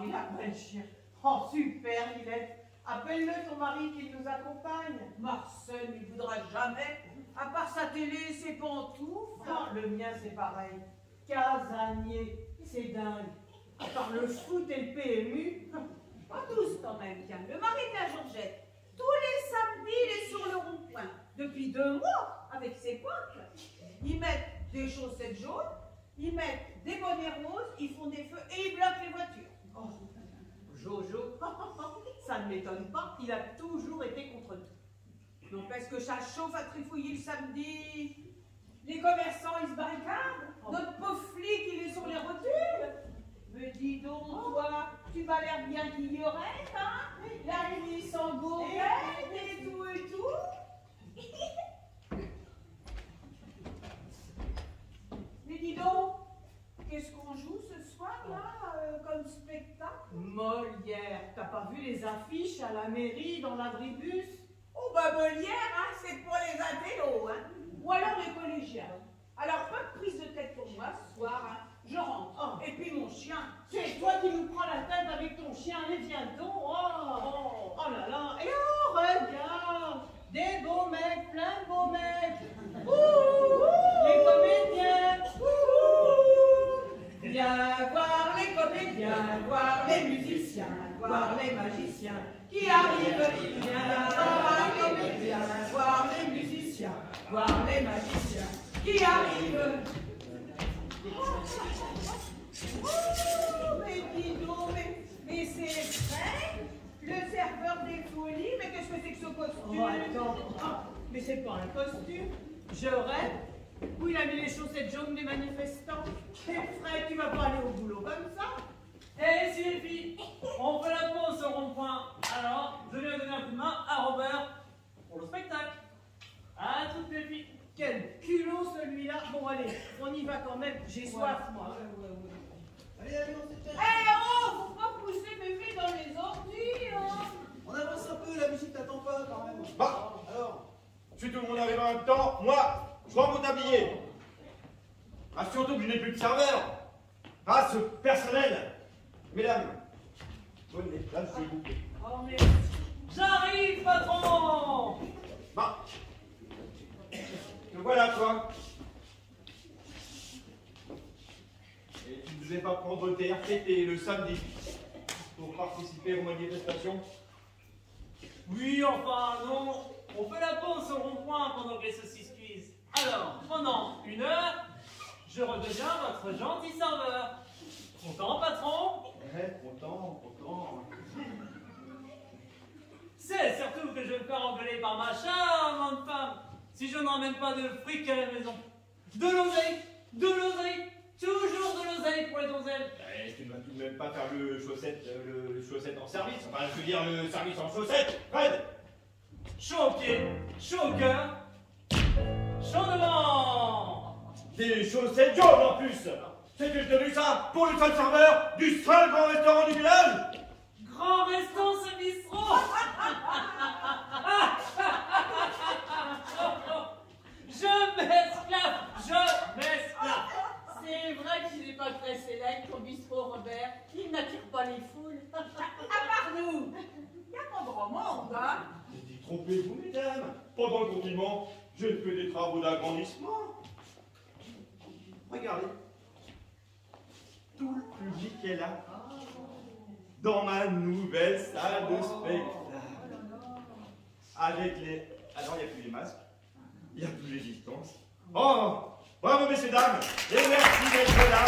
mari, la chien. Oh, super, Lilette. Appelle-le ton mari qui nous accompagne. Marcel n'y voudra jamais. À part sa télé, ses pantoufles. Le mien, c'est pareil. Casanier, c'est dingue. À part le foot et le PMU. Pas tous quand même, tiens. Le mari de la Georgette. Tous les samedis, il est sur le rond-point. Depuis deux mois, avec ses potes. Ils mettent des chaussettes jaunes, ils mettent des bonnets roses, ils font des feux et ils bloquent les voitures. Oh, Jojo, ça ne m'étonne pas, il a toujours été contre nous. N'empêche que ça chauffe à trifouiller le samedi. Les commerçants, ils se barricadent. Oh. Notre pauvre flic, il est sur les rotules. Me dis donc, toi, tu m'as l'air bien qu'ignorette, hein? La nuit sans gourmette et tout et tout. Mais dis donc, qu'est-ce qu'on joue ce soir, là, euh, comme Molière, t'as pas vu les affiches à la mairie dans l'abribus? Oh bah Molière, hein, c'est pour les intellos, hein. Ou alors les collégiens. Alors pas de prise de tête pour moi ce soir, hein. Je rentre. Oh. Et puis mon chien. C'est toi qui nous prends la tête avec ton chien, allez viens donc oh, oh, oh là là Et oh voir les magiciens. Qui arrivent. Viens voir les comédiens, voir les musiciens, voir les magiciens. Qui arrivent. Oh, mais dis donc, mais, mais c'est vrai? Le serveur des folies, mais qu'est-ce que c'est que ce costume? Oh attends. Ah, Mais c'est pas un costume. Je rêve. Où il a mis les chaussettes jaunes des manifestants? Et Fred, tu vas pas aller au boulot comme ça? Eh Sylvie, on fait la pause au rond-point. Alors, je viens donner un coup de main à Robert pour le spectacle. À toutes les filles. Quel culot celui-là Bon allez, on y va quand même, j'ai soif moi Allez, allez, on Eh s'éteint. oh, faut pas pousser bébé dans les orties, hein On avance un peu, la musique t'attend pas quand même. Bah. Alors, Si tout le monde arrive en même temps, moi, je rends mon tablier. Ah, surtout que je n'ai plus de serveur. Ah, ce personnel. Mesdames, bonne les places, s'il vous plaît. Oh mais j'arrive, patron. Bah. Te voilà, toi. Et tu ne devais pas prendre tes RTT le samedi pour participer aux manifestations Oui, enfin non. On fait la pause au rond-point pendant que les saucisses cuisent. Alors, pendant une heure, je redeviens votre gentil serveur. Content, patron? Ouais, content, content. C'est surtout que je vais me faire engueuler par ma charmante femme si je n'emmène pas de fric à la maison. De l'oseille, de l'oseille, toujours de l'oseille pour les donzelles. Eh, tu ne vas tout de même pas faire le chaussette, euh, le chaussette en service. Enfin, je veux dire le service en chaussette. Fred Chaud au pied, chaud au cœur, chaud devant. Des chaussettes jaunes en plus. C'est juste vu ça pour le seul serveur du seul grand restaurant du village. Grand restant ce bistrot. Je m'esclave, je m'esclave. C'est vrai qu'il n'est pas très sélect au bistrot Robert, il n'attire pas les foules. À part nous, y a pas grand monde, hein Détrompez-vous, mesdames. Pendant le confinement, je fais des travaux d'agrandissement. Regardez. Tout le public est là. Dans ma nouvelle salle de spectacle. Avec les. Alors, il n'y a plus les masques. Il n'y a plus les distances. Oh Bravo, messieurs, dames. Et merci d'être là.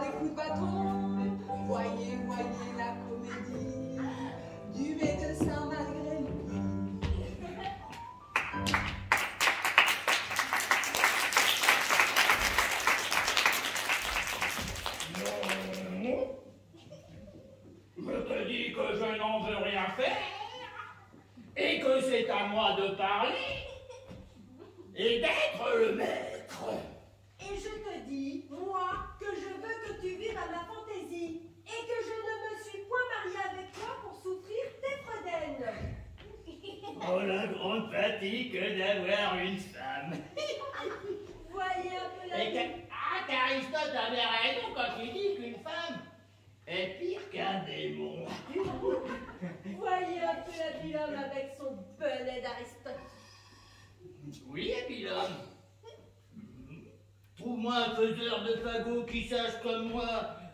Des coups de bâton,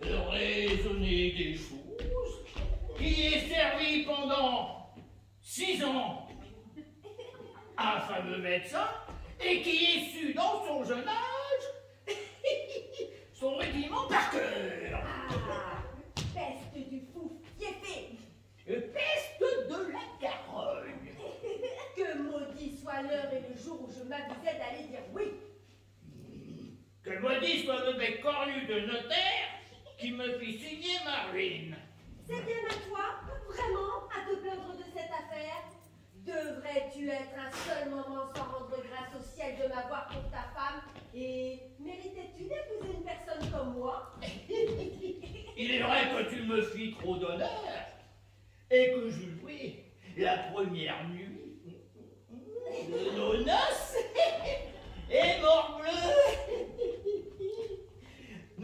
raisonner des choses, qui ait servi pendant six ans un fameux médecin et qui ait su dans son jeune âge son rudiment par cœur. Ah, peste du fou, fiefé, Peste de la carogne. que maudit soit l'heure et le jour où je m'avisais d'aller dire oui. Que maudit soit le bec cornu de notaire qui me fit signer ma ruine. C'est bien à toi, vraiment, à te plaindre de cette affaire? Devrais-tu être un seul moment sans rendre grâce au ciel de m'avoir pour ta femme? Et méritais-tu d'épouser une personne comme moi? Il est vrai que tu me fis trop d'honneur et que je jouais la première nuit de nos noces et morbleu.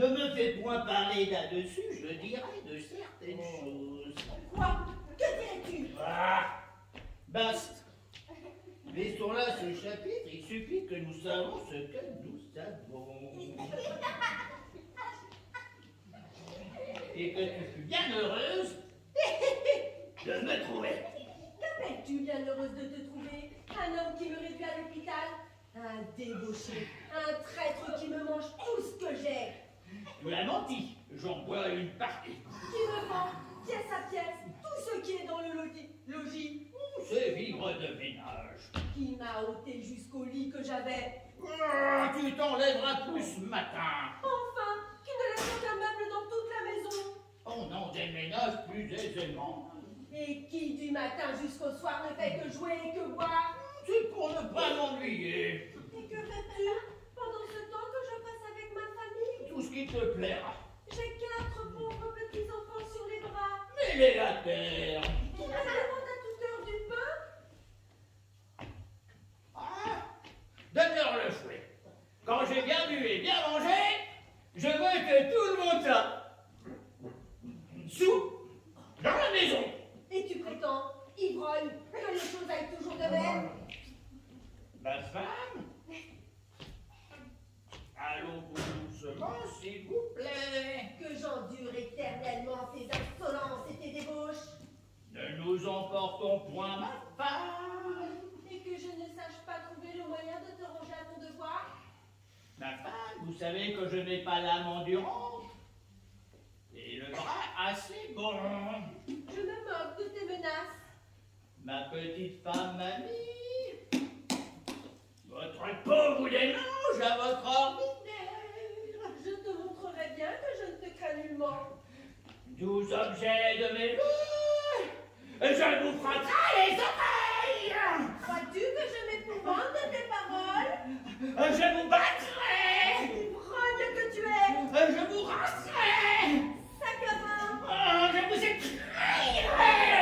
Ne me fais point parler là-dessus, je dirai de certaines choses. Quoi? Que dirais-tu? Ah, basta. Laissons là ce chapitre, il suffit que nous savons ce que nous savons. Et que tu fus bien heureuse de me trouver. Qu'appelles-tu bien heureuse de te trouver? Un homme qui me réduit à l'hôpital? Un débauché? Un traître qui me mange tout ce que j'ai? Tu as menti, j'en bois une partie. Qui me vend pièce à pièce tout ce qui est dans le logis, logis C'est vivre de ménage. Qui m'a ôté jusqu'au lit que j'avais Ah, tu t'enlèveras plus ce matin. Enfin Qui ne laisse aucun meuble dans toute la maison On en déménage plus aisément. Et qui du matin jusqu'au soir ne fait que jouer et que boire C'est pour ne pas m'ennuyer. Et que fais-tu? tout ce qui te plaira. J'ai quatre pauvres petits enfants sur les bras. Mais les la terre. Tu demande à toute heure du pain Ah Donne-leur le fouet. Quand j'ai bien bu et bien mangé, je veux que tout le monde soit sous dans la maison. Et tu prétends, ivrogne, que les choses aillent toujours de même? Ma femme Allons doucement, s'il vous plaît. Que j'endure éternellement ces insolences et ces débauches. Ne nous emportons point ma femme, Et que je ne sache pas trouver le moyen de te ranger à ton devoir. Ma femme, vous savez que je n'ai pas l'âme endurante. Et le bras assez bon. Je me moque de tes menaces. Ma petite femme, mamie. Votre peau vous démange à votre ordinaire. Je te montrerai bien que je ne te crains nullement. Douze objets de mes voeux. Je vous frotterai les oreilles. Crois-tu que je m'épouvante de tes paroles? Je vous battrai. Ivrogne que tu es Je vous rincerai. Sac à main Ah, Je vous écrirai.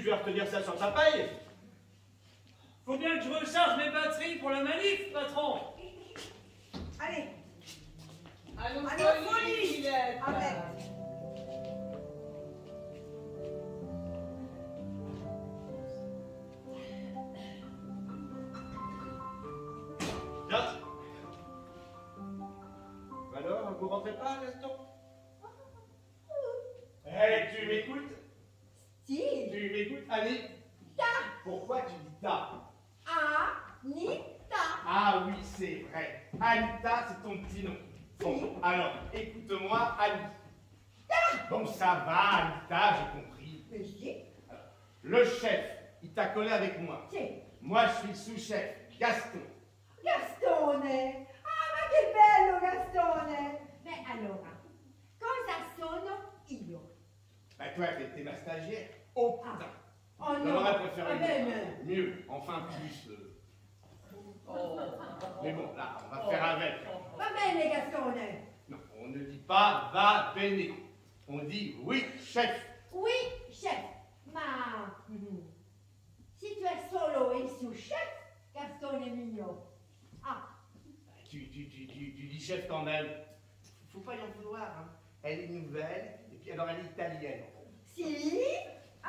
Je vais retenir ça sur ta paye c'est vrai. Anita, c'est ton petit nom. Bon, alors, écoute-moi, Annie. Bon, ça va, Anita, j'ai compris. Mais Le chef, il t'a collé avec moi. Tiens Moi, je suis le sous-chef, Gaston. Gastone Ah, ma che bello Gastone Mais allora, cosa sono io? Bah, toi, t'es ma stagiaire. Oh putain. Oh J'aurais préféré Ah ben, mieux. mieux, enfin plus. euh. Mais bon, là, on va faire avec. Va bene Gastone Non, on ne dit pas va bene. On dit oui, chef. Oui, chef Ma... mhm. Si tu es solo il sous-chef, Gastone mio Ah, Tu, tu, tu, tu, tu dis chef quand même. Faut pas y en vouloir, hein. Elle est nouvelle, et puis alors elle est italienne. si Ah,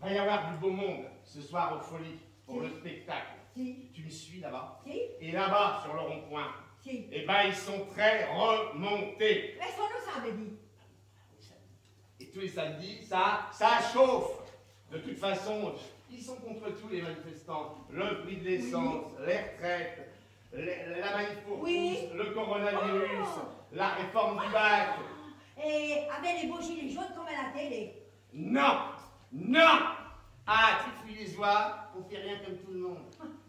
va y avoir du beau monde ce soir aux Folies pour le spectacle. Si, Tu me suis là-bas si, Et là-bas, sur le rond-point, si. eh ben, ils sont très remontés. E sono sabedi. Et tous les samedis, ça, ça chauffe. De toute façon, ils sont contre tous les manifestants. Le prix de l'essence, les retraites, les- la manif pour Oui. tous, le coronavirus, la réforme du bac. E avere les beaux gilets jaunes come la télé. Non Non Ah, Trifouillésois, on fait rien comme tout le monde.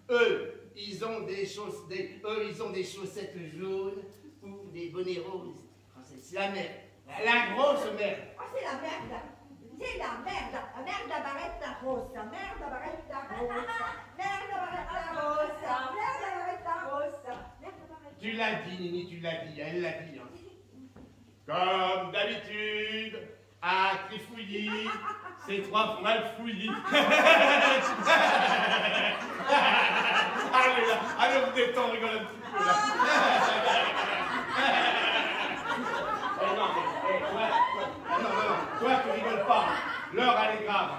Eux, ils ont des chaussettes, des, eux, ils ont des chaussettes jaunes ou des bonnets roses. Ah, c'est- la merde. La, la grosse merde. Ah, c'est la merde. C'est la merde. La merde barretta rossa. Merda barretta rossa. Merda barretta rossa. Merda barretta rossa. Merda barretta Tu l'as dit, Nini, tu l'as dit, elle l'a dit. hein. Comme d'habitude, à Trifouilly, c'est trois le fouillis. allez, là, allez, vous détendre, rigole un petit peu, là. Eh, non, mais, eh, toi, toi, non, toi, tu rigoles pas. L'heure, elle est grave.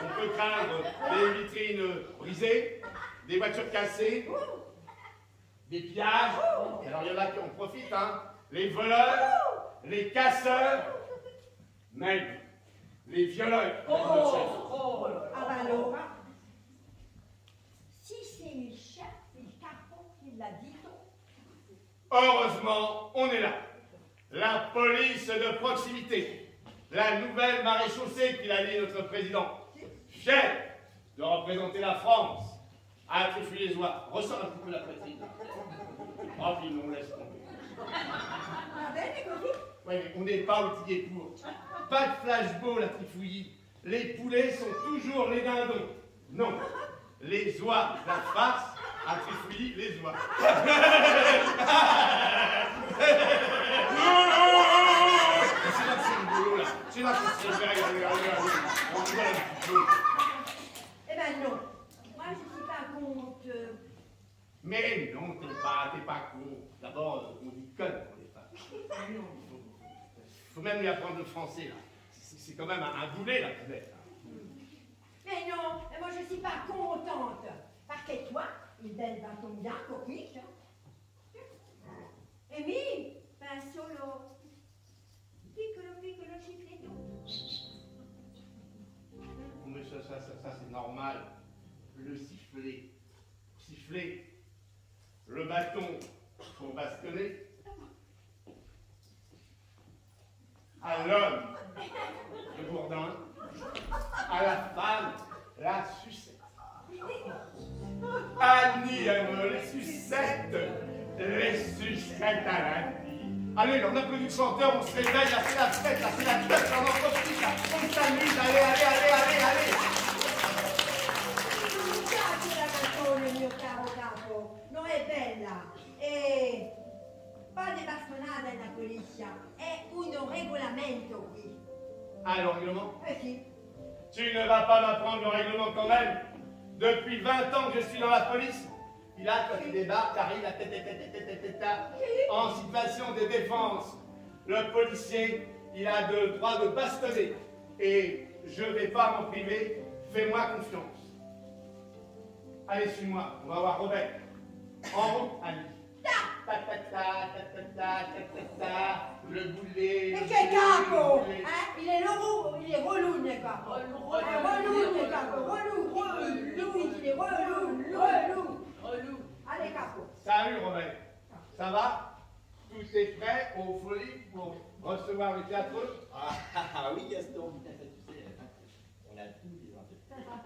On peut craindre des vitrines brisées, des voitures cassées, des pillages. Et alors il y en a qui en profitent, hein. Les voleurs, les casseurs, même les violeurs. Oh, oh, là là. Ah bah alors, si c'est il chef, il capo qui l'a dit, Heureusement, on est là. La police de proximité. La nouvelle maréchaussée qu'il a dit notre président. Fier de représenter la France à Trifouillésois. Ressort un petit peu la poitrine. Oh, puis on laisse tomber. Ouais, on n'est pas outillé pour. Pas de flashball à Trifouilly. Les poulets sont toujours les dindons. Non. Les oies la farce à Trifouilly, les oies. C'est là que c'est rigolo, là. C'est là que. On petit peu. Eh ben non. Moi, je suis pas contre. Mais non, t'es pas, t'es pas con. D'abord, on dit conne pour les femmes. Faut même lui apprendre le français, là. C'est quand même un, un boulet, là, peut-être. Mais non, mais moi je suis pas contente. Parce que toi, il bel bâton bianco qui. E mi, ben solo piccolo piccolo cifretto. Mais ça, ça, ça, ça, c'est normal. Le sifflet. Siffler. Le bâton pour bastonner. À l'homme, le bourdin. À la femme, la sucette. Annie aime les sucettes. Les sucettes à la vie. Allez, on applaudit le chanteur, on se réveille, là c'est la fête, là c'est la fête, on en profite. On s'amuse, allez, allez, allez, allez, allez. Bella. Pas di bastonata la polizia. È un regolamento qui. Ah, le règlement? Eh sì. Tu ne vas pas m'apprendre le règlement quand même. Depuis 20 ans que je suis dans la police. Puis là, quand tu débarques, t'arrives à tête, en situation de défense. Le policier, il a le droit de bastonner. Et je ne vais pas m'en priver. Fais-moi confiance. Allez, suis-moi. On va voir Robert. En route, Annie. Le boulet. Mais che capo! Eh? Il est relou, il est relou, n'est pas? Relou, n'est pas? Relou, relou, il est relou, relou. Relou. Allez, capo. Salut, Romain. Ça va? Tout est prêt aux folies pour recevoir le théâtre? Ah, ah, ah, oui, Gaston. On a tout présenté. Hein.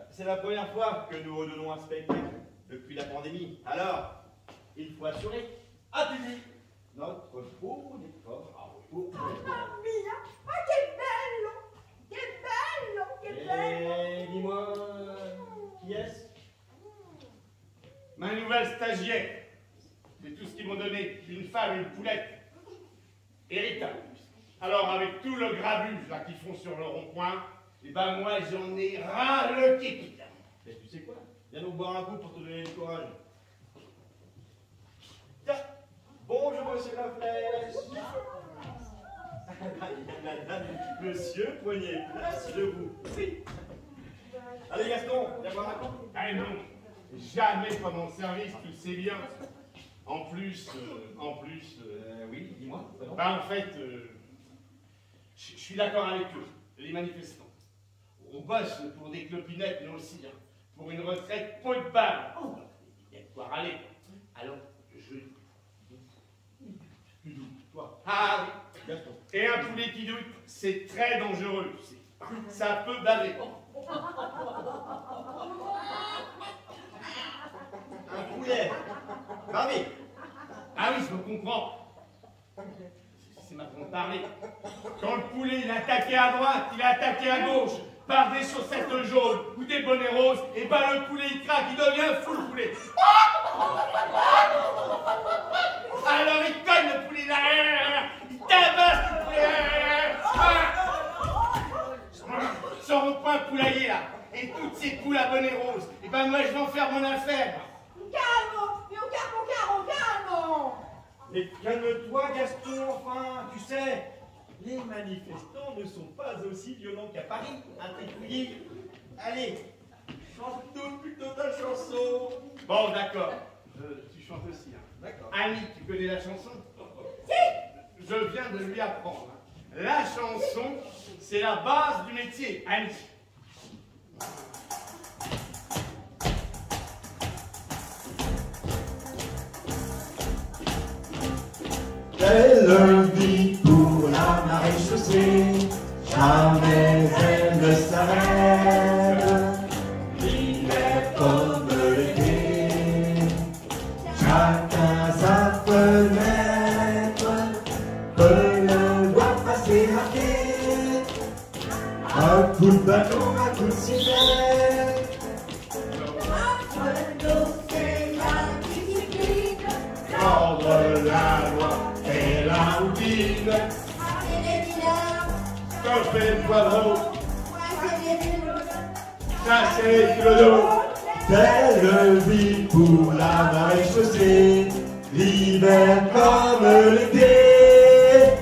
C'est la première fois que nous redonnons un spectacle depuis la pandémie. Alors, il faut assurer, à public, notre beau décor. Pour- Mamma mia, ma che bello! Che bello, che bello! Et dis-moi, qui est-ce? Ma nouvelle stagiaire, c'est tout ce qu'ils m'ont donné, une femme, une poulette. Héritage. Alors avec tout le grabuge là qu'ils font sur le rond-point, et ben moi j'en ai ras le kékit. Mais tu sais quoi Viens nous boire un coup pour te donner le courage. Tiens, bonjour monsieur la flèche. Madame, monsieur, poignée, place de vous. Oui. Allez Gaston, viens boire un coup. Ah non, jamais pas mon service, tu le sais bien. En plus, euh, en plus, euh, Euh, oui, dis-moi. Bah en fait, euh, je je suis d'accord avec eux, les manifestants. On bosse pour des clopinettes, nous aussi, hein, pour une retraite point de balle. Oh, il y a de quoi râler. Alors, je... Tu doutes, toi. Ah oui, Gaston. Et un poulet qui doute, c'est très dangereux. Ça peut baver. Un poulet. Barbie. Ah oui, je me comprends. C'est ma façon de parler. Quand le poulet il a attaqué à droite, il a attaqué à gauche, par des chaussettes jaunes ou des bonnets roses, et ben le poulet il craque, il devient fou le poulet. Alors il cogne le poulet là, il tabasse le poulet. Sur mon point poulailler là, et toutes ces poules à bonnets roses, et ben moi je vais en faire mon affaire. Calme, mais au calme, au calme, au calme. Mais calme-toi, Gaston, enfin, tu sais, les manifestants ne sont pas aussi violents qu'à Paris, un tripouillis. Allez, chante-nous plutôt ta chanson. Bon, d'accord. Euh, tu chantes aussi. Hein. D'accord. Annie, tu connais la chanson Je viens de lui apprendre. La chanson, c'est la base du métier. Annie. Maréchaussée, jamais elle ne s'arrête. Coffret le poivron, chasser le dos. Belle vie pour la maréchaussée, l'hiver comme l'été.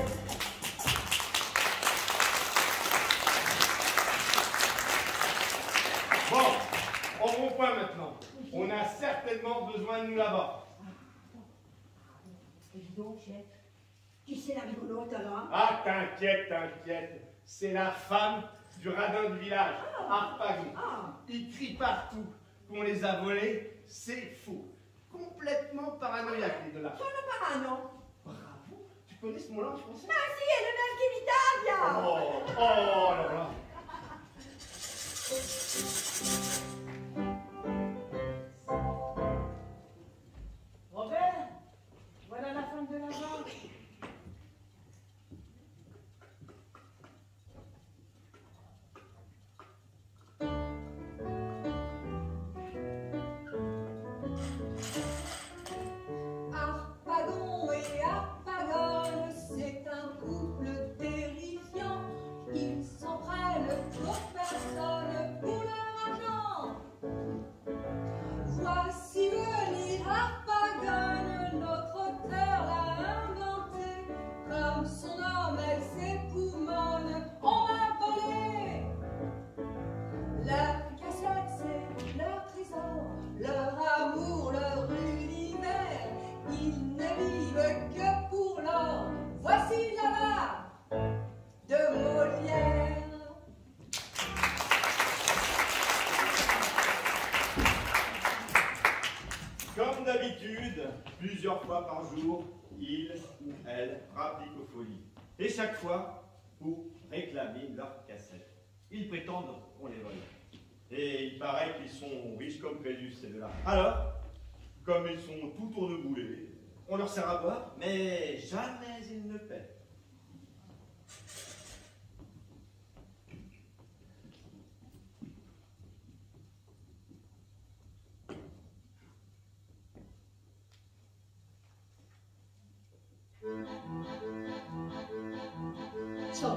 Bon, au rond-point maintenant. On a certainement besoin de nous là-bas. Dis donc, chef, qui c'est la rigolote alors Ah, t'inquiète, t'inquiète. C'est la femme du radin du village, Harpagon. Ah, Il crie partout qu'on les a volés. C'est faux. Complètement paranoïaque, les deux là. un, non Bravo. Tu connais ce mot-là en français? Ah si, elle est même qui l'Italia Oh, oh, alors là. Robert, voilà la femme de la vente.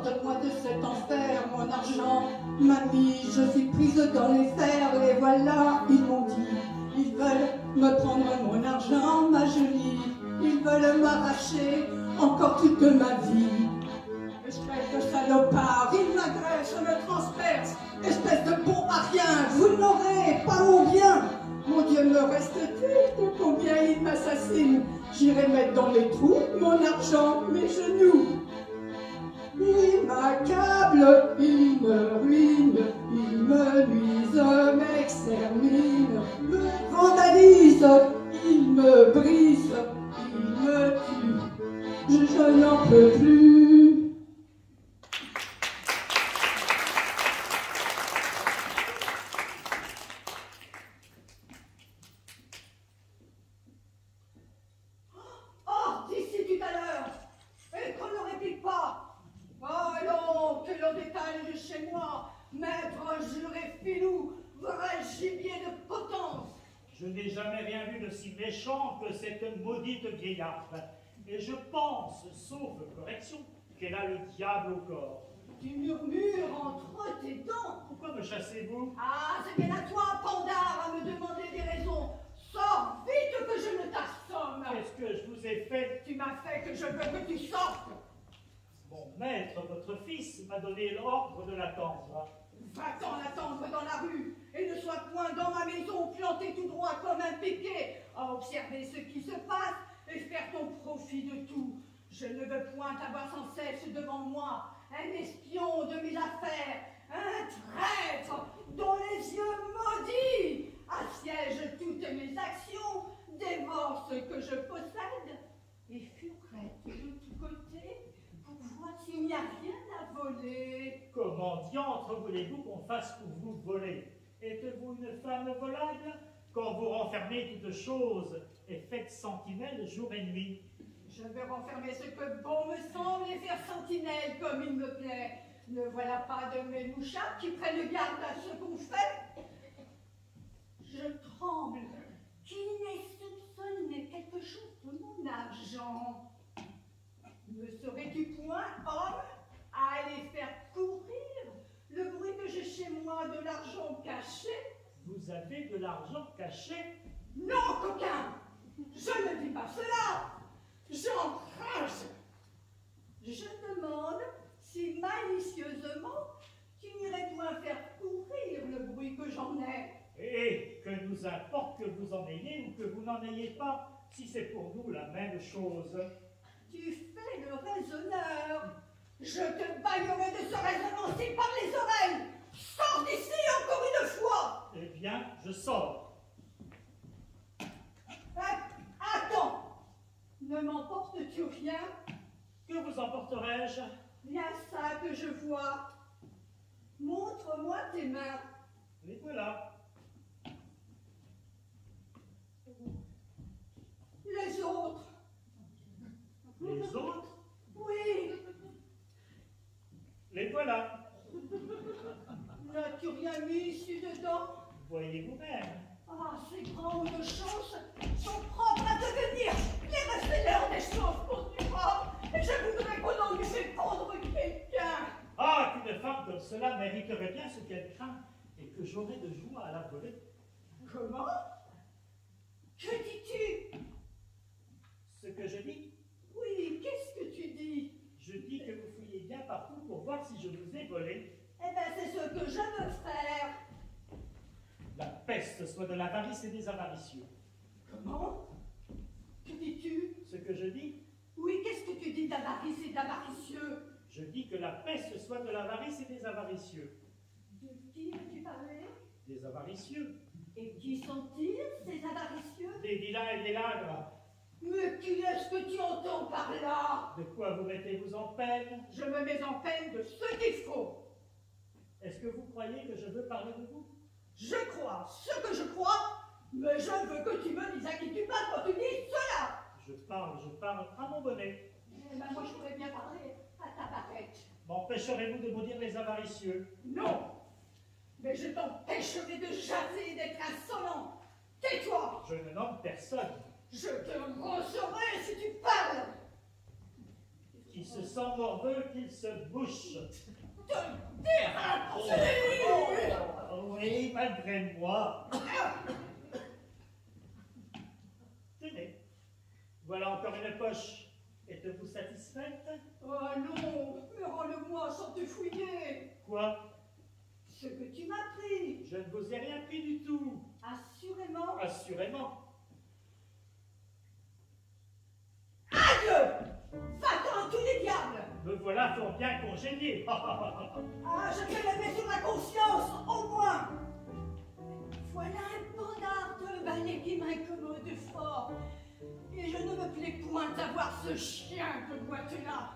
Sorte-moi de cet enfer, mon argent. Mamie, je suis prise dans les fers, et voilà, ils m'ont dit. Ils veulent me prendre mon argent, ma jolie. Ils veulent m'arracher encore toute ma vie. Espèce de salopard, ils m'agressent, me transpercent. Espèce de bon à rien, vous n'aurez pas mon bien. Mon Dieu, me reste-t-il? De combien ils m'assassinent? J'irai mettre dans les trous mon argent, mes genoux. Ils Et je pense, sauf correction, qu'elle a le diable au corps. Tu murmures entre tes dents. Pourquoi me chassez-vous? Ah, c'est bien à toi, Pandare, à me demander des raisons. Sors vite que je ne t'assomme. Qu'est-ce que je vous ai fait? Tu m'as fait que je veux que tu sortes. Mon maître, votre fils, m'a donné l'ordre de l'attendre. Va-t'en l'attendre dans la rue et ne sois point dans ma maison planté tout droit comme un piquet. À observer ce qui se passe et faire ton profit de tout. Je ne veux point avoir sans cesse devant moi un espion de mes affaires, un traître dont les yeux maudits assiègent toutes mes actions, dévore ce que je possède et furette de tous côtés pour voir s'il n'y a rien à voler. Comment diantre voulez-vous qu'on fasse pour vous voler? Êtes-vous une femme volable? Quand vous renfermez toutes choses et faites sentinelle jour et nuit. Je vais renfermer ce que bon me semble et faire sentinelle comme il me plaît. Ne voilà pas de mes mouchards qui prennent garde à ce qu'on fait. Je tremble qu'il n'ait soupçonné quelque chose de mon argent. Ne serais-tu point homme à aller faire courir le bruit que j'ai chez moi de l'argent caché? Vous avez de l'argent caché Non, coquin Je ne dis pas cela J'en crache Je demande si malicieusement tu n'irais point faire courir le bruit que j'en ai. Et que nous importe que vous en ayez ou que vous n'en ayez pas, si c'est pour nous la même chose. Tu fais le raisonneur. Je te baillerai de ce raisonnement-ci par les oreilles. Sors d'ici encore une fois. Eh bien, je sors. Ah, Attends. Ne m'emportes-tu rien? Que vous emporterai-je? Bien ça que je vois. Montre-moi tes mains. Les voilà. Les autres. Les autres? Oui. Les voilà. N'as-tu rien mis ici dedans Voyez vous-même. Ah, ces grandes chances sont propres à devenir les révélateurs des choses consumables. Et je voudrais qu'on en lui fait prendre quelqu'un. Ah, qu'une femme comme cela mériterait bien ce qu'elle craint et que j'aurais de joie à la voler. Comment? Que dis-tu? Ce que je dis, Oui, qu'est-ce que tu dis? Je dis que vous fouillez bien partout pour voir si je vous ai volé. Eh bien, c'est ce que je veux faire. La peste soit de l'avarice et des avaricieux. Comment? Que dis-tu? Ce que je dis, Oui, qu'est-ce que tu dis d'avarice et d'avaricieux? Je dis que la peste soit de l'avarice et des avaricieux. De qui veux-tu parler? Des avaricieux, Et qui sont-ils, ces avaricieux? Des vilains et des lagres. Mais qui est-ce que tu entends par là? De quoi vous mettez-vous en peine? Je me mets en peine de ce qu'il faut. Est-ce que vous croyez que je veux parler de vous? Je crois ce que je crois, mais je veux que tu me dises à qui tu parles quand tu dis cela. Je parle, je parle à mon bonnet. Eh ben, moi, je pourrais bien parler à ta barrette. M'empêcherez-vous de maudire les avaricieux? Non, mais je t'empêcherai de jaser et d'être insolent. Tais-toi, Je ne nomme personne. je te grosserai si tu parles. Qui se sent morveux qu'il se bouche. Oh, oui, malgré moi. Tenez, voilà encore une poche. Êtes-vous satisfaite? Oh non, mais rends-le-moi sans te fouiller. Quoi? Ce que tu m'as pris. Je ne vous ai rien pris du tout. Assurément. Assurément. Fort bien congédié. Ah, je te le mets sur la conscience, au moins Voilà un pendard de balai qui m'incommode fort. Et je ne me plais point d'avoir ce chien de boîte-là.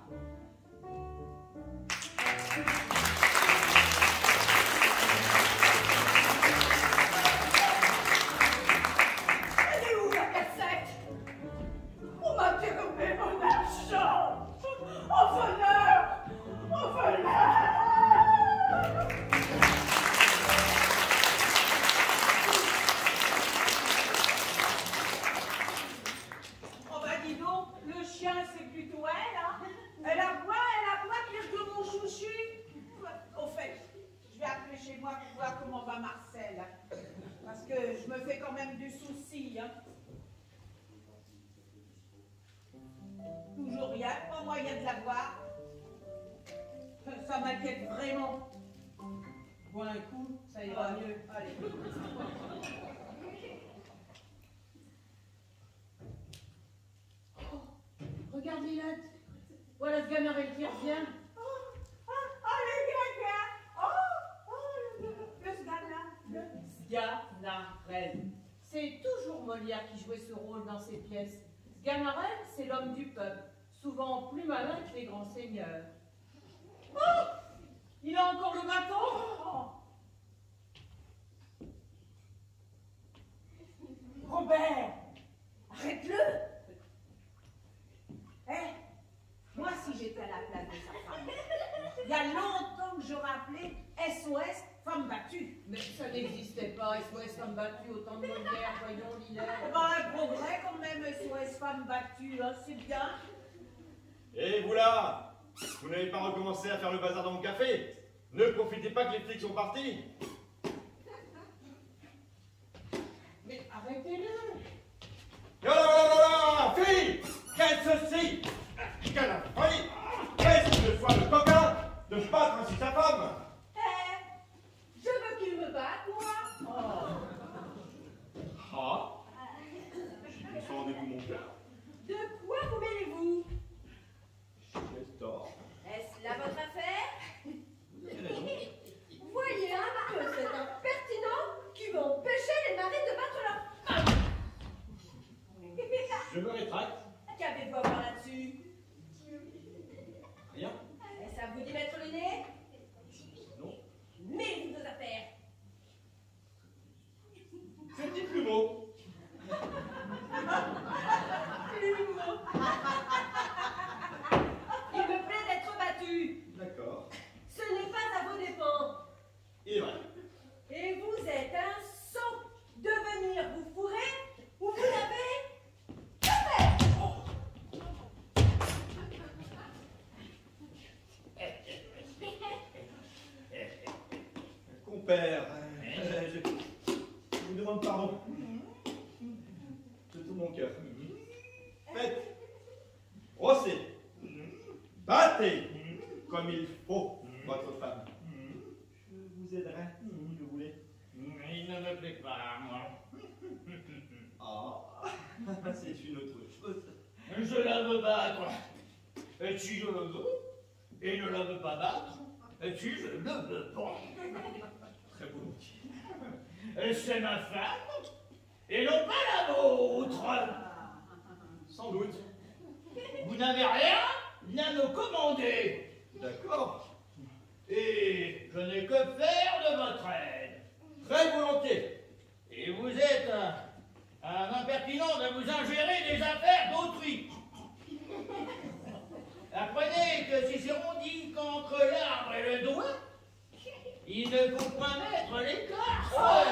À faire le bazar dans mon café. Ne profitez pas que les flics sont partis. Mais arrêtez-le. Yo là là là là Fille Quel ceci Qu'est-ce qu'il soit le coquin de battre ainsi sa femme? Eh Je veux qu'il me batte, moi. Ah. Défendez-vous mon. De quoi vous mêlez-vous J'ai tort. Est-ce là votre affaire. Voyez un peu cet impertinent qui va empêcher les maris de battre leur femme. Je me rétracte. Qu'avez-vous à voir là-dessus Rien. Est-ce à vous d'y mettre le nez Non. Mêlez-vous vos affaires C'est dit plumeau. Il me plaît d'être battu. D'accord. Ce n'est pas à vos dépens. Il est vrai. Et vous êtes un sot de venir vous fourrer où vous n'avez que faire. Compère, euh, je, je vous demande pardon. De tout mon cœur. Faites, rossez, battez comme il faut votre femme. Je vous aiderai si vous le voulez. Il ne me plaît pas, moi. Ah, c'est une autre chose. Je la veux battre. Et si je le veux, et ne la veux pas battre, et si je ne le veux pas. Très volontiers. Et C'est ma femme, et non pas la vôtre. Sans doute. Vous n'avez rien à me commander. D'accord. Et je n'ai que faire de votre aide. Très volontiers. Et vous êtes un, un impertinent de vous ingérer des affaires d'autrui. Apprenez que Cicéron dit qu'entre l'arbre et le doigt, il ne faut pas mettre l'écorce oh,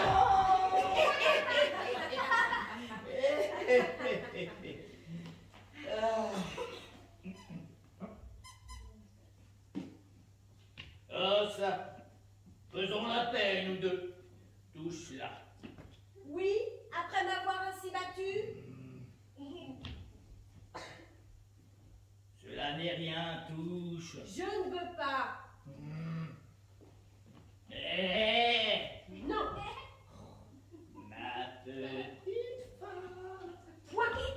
oh ça Faisons la paix, nous deux. Touche là. Oui, après m'avoir ainsi battu. Cela n'est rien, touche. Je ne veux pas. Non! Ma petite fasse! Poiti!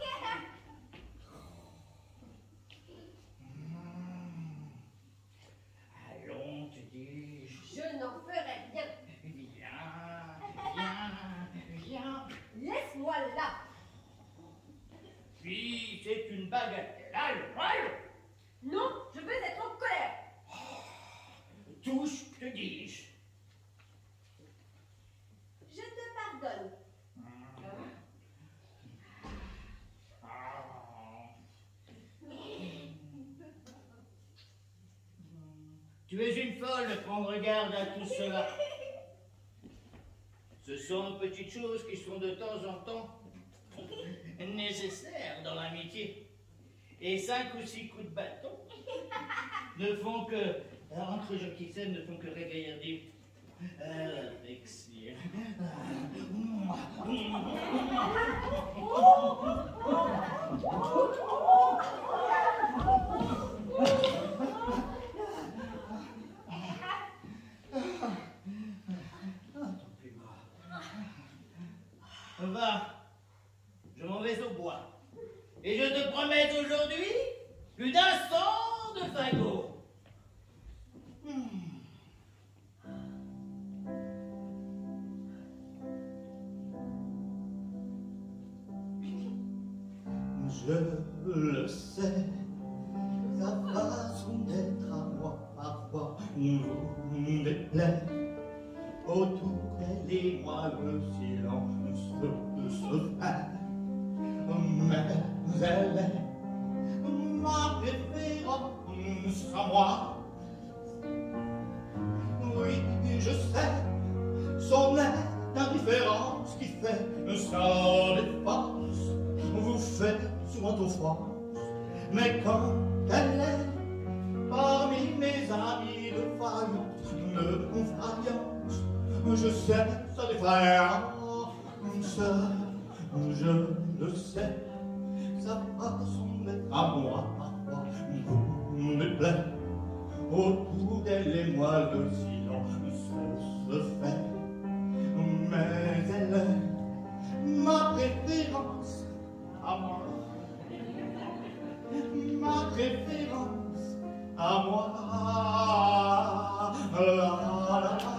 Allons, te dis-je. Je n'en ferai rien. Viens, viens, viens. Laisse-moi là! Puis, c'est une baguette. Laisse-moi! Non, je veux être en colère. Touche, te dis-je? Tu es une folle, prends garde à tout cela. Ce sont de petites choses qui sont de temps en temps nécessaires dans l'amitié. Et cinq ou six coups de bâton ne font que, entre gens qui s'aiment, ne font que régaillarder l'affection. Va, je m'en vais au bois. Et je te promets aujourd'hui plus d'un cent de fagots. Je le sais, sa façon d'être à moi parfois vous déplaît. Autour d'elle et moi le silence se fait, mais elle est ma préférence à moi. Oui, je sais, son air d'indifférence qui fait sa défense vous fait souvent offense, mais quand elle est parmi mes amis de faïence, de confaillance, je sais sa défaillance, je le sais, sa façon d'être à moi parfois vous me plaît. Autour d'elle et moi le silence se fait, mais elle est ma préférence à moi. Ma préférence à moi. La, la, la,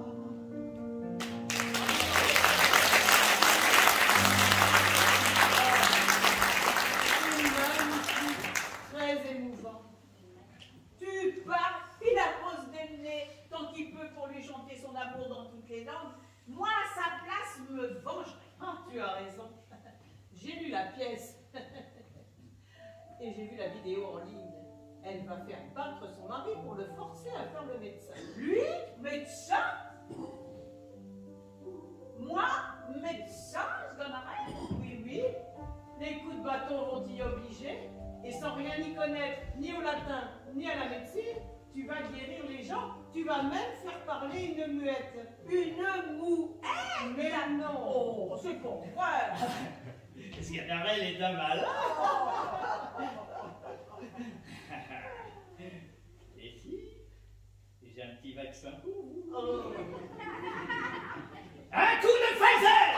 J'ai vu la vidéo en ligne. Elle va faire battre son mari pour le forcer à faire le médecin. Lui, médecin? Moi, médecin, Sganarelle Oui, oui. Les coups de bâton vont t'y obliger. Et sans rien y connaître, ni au latin, ni à la médecine, tu vas guérir les gens. Tu vas même faire parler une muette. Une mouette Mais non. Oh, c'est pour vrai Sganarelle est un malin. Et si j'ai un petit vaccin pour vous. Un coup de Pfizer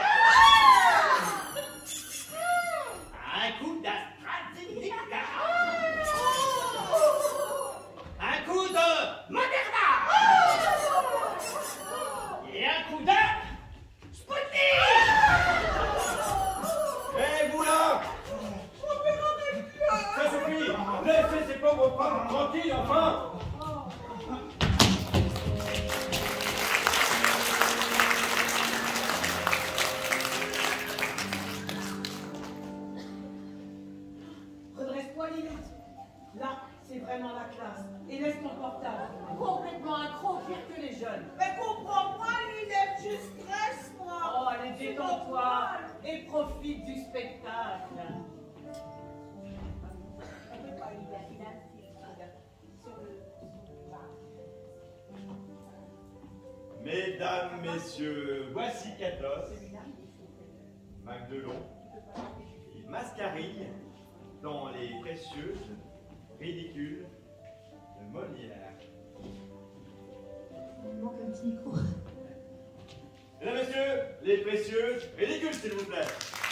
Profite du spectacle. Mesdames, Messieurs, voici Katos, Magdelon, Mascarille dans les précieuses ridicules de Molière. Il manque un petit micro. Mesdames, et Messieurs, les précieux ridicules, s'il vous plaît.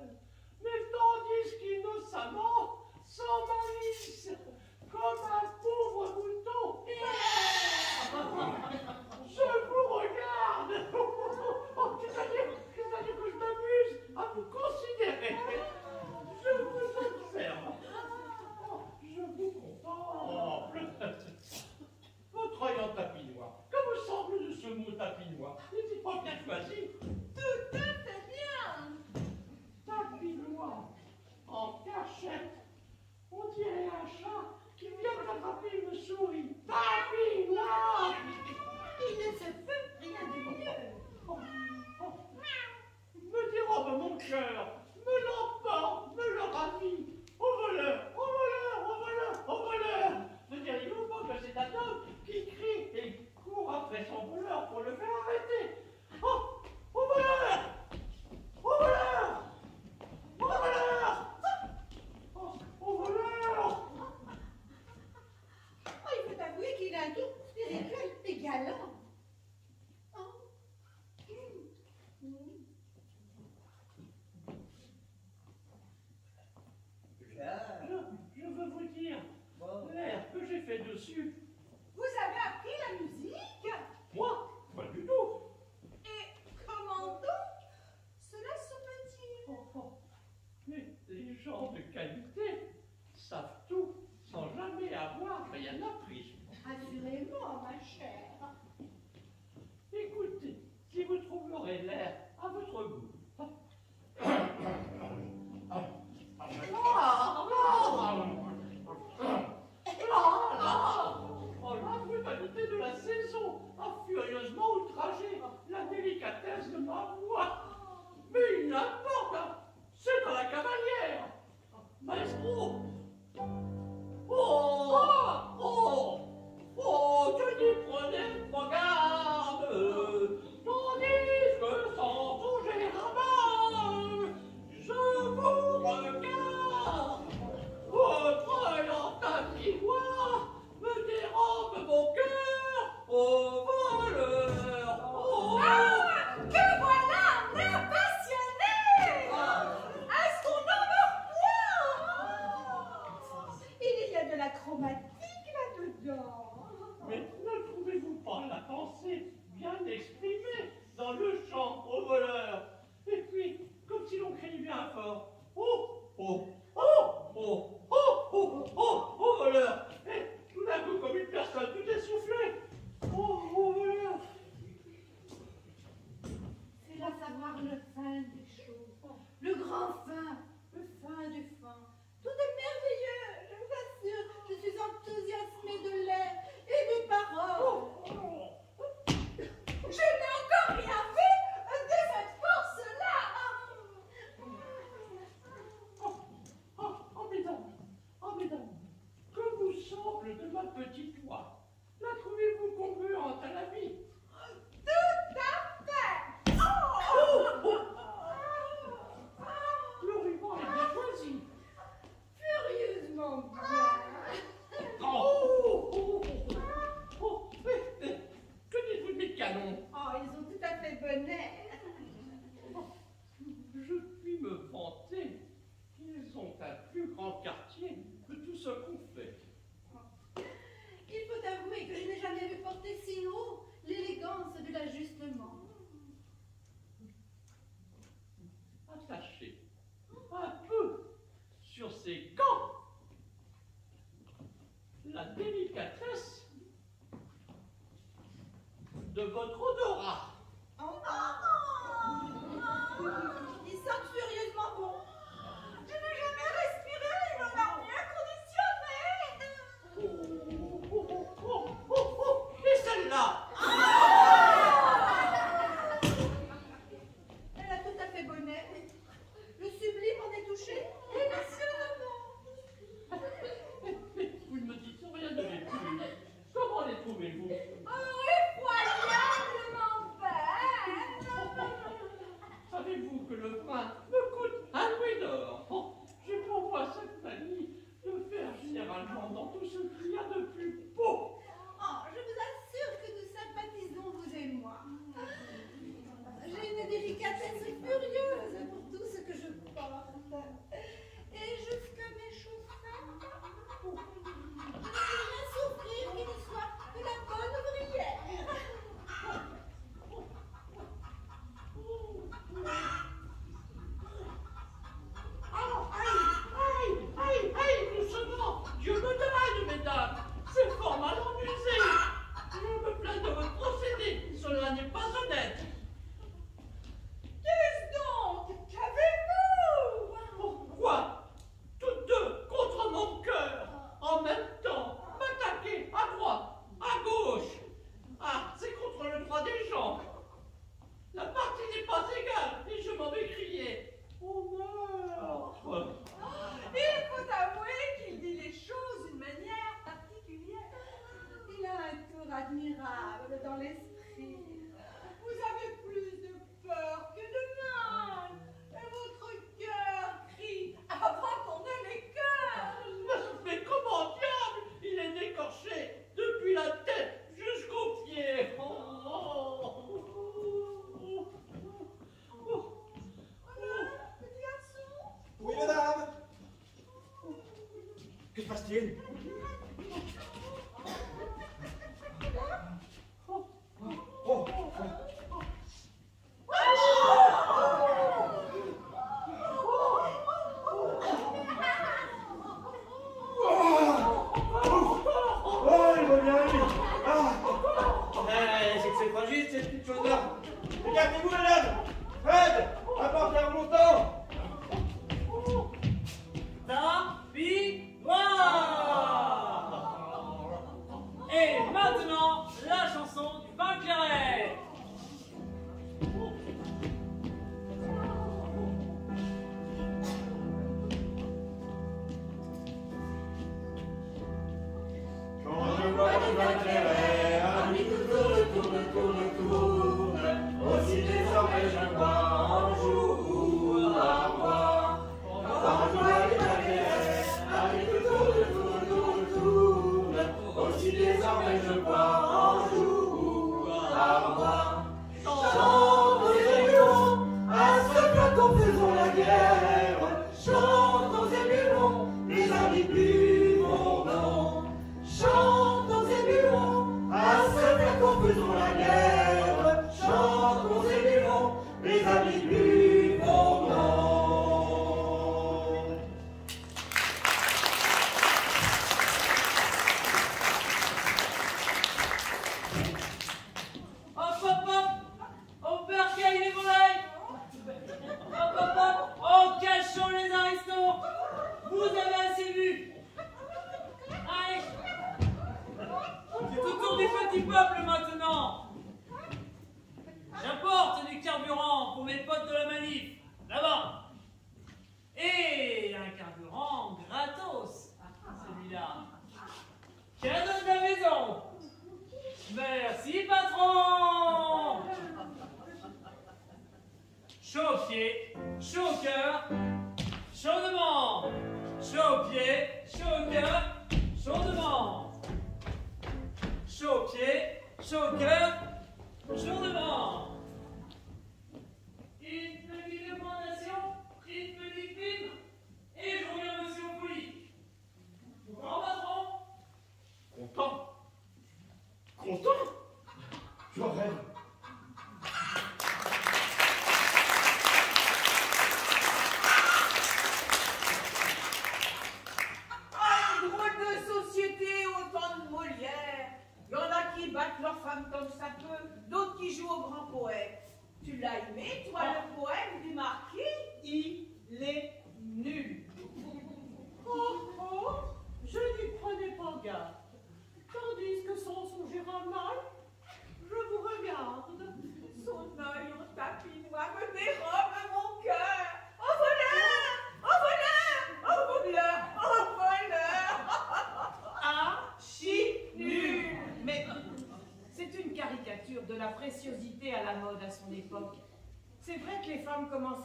Bye. Vous avez appris la musique? Moi? Pas du tout. Et comment donc? Cela se peut-il oh. Mais les gens votre день.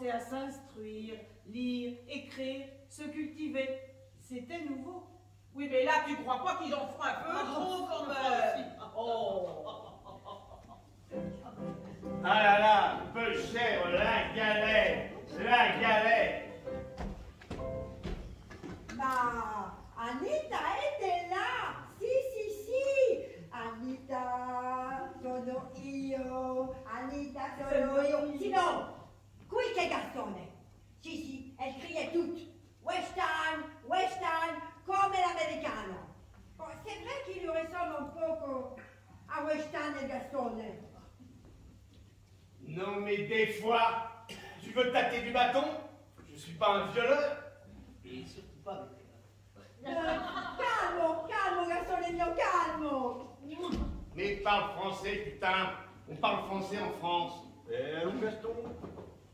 à s'instruire, lire, écrire, se cultiver. C'était nouveau. Oui, mais là, tu crois pas qu'ils en font un peu trop quand ah, même. Ah, oh. Ah là là, peu cher, la galette, la galette. Bah, Anita était là. Si, si, si. Anita, sono io. Anita, sono io. Sinon oui, ces garçons-là Si, si, elles criaient toutes Western, Western, comme l'americano. C'est vrai qu'il lui ressemble un peu à Western et Gaston. Hein non, mais des fois, tu veux tâter du bâton? Je suis pas un violeur. Et surtout pas. Euh, calme, calme, Gaston calme. Mais parle français, putain. On parle français en France. Eh, Gaston?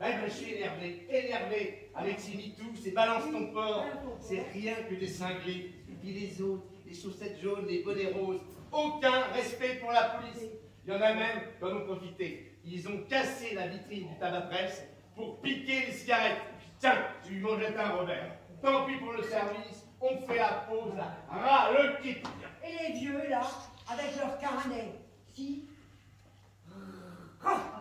Ouais, ben, je suis énervé, énervé avec ces mitous, ces balance ton porc. C'est rien que des cinglés. Et puis les autres, les chaussettes jaunes, les bonnets roses. Aucun respect pour la police. Il y en a même qui en ont profité. Ils ont cassé la vitrine du tabac presse pour piquer les cigarettes. Tiens, tu m'en jettes un, Robert. Tant pis pour le service, on fait la pause, là. Ras le kit. Et les vieux, là, avec leurs carnet. Si. Ah.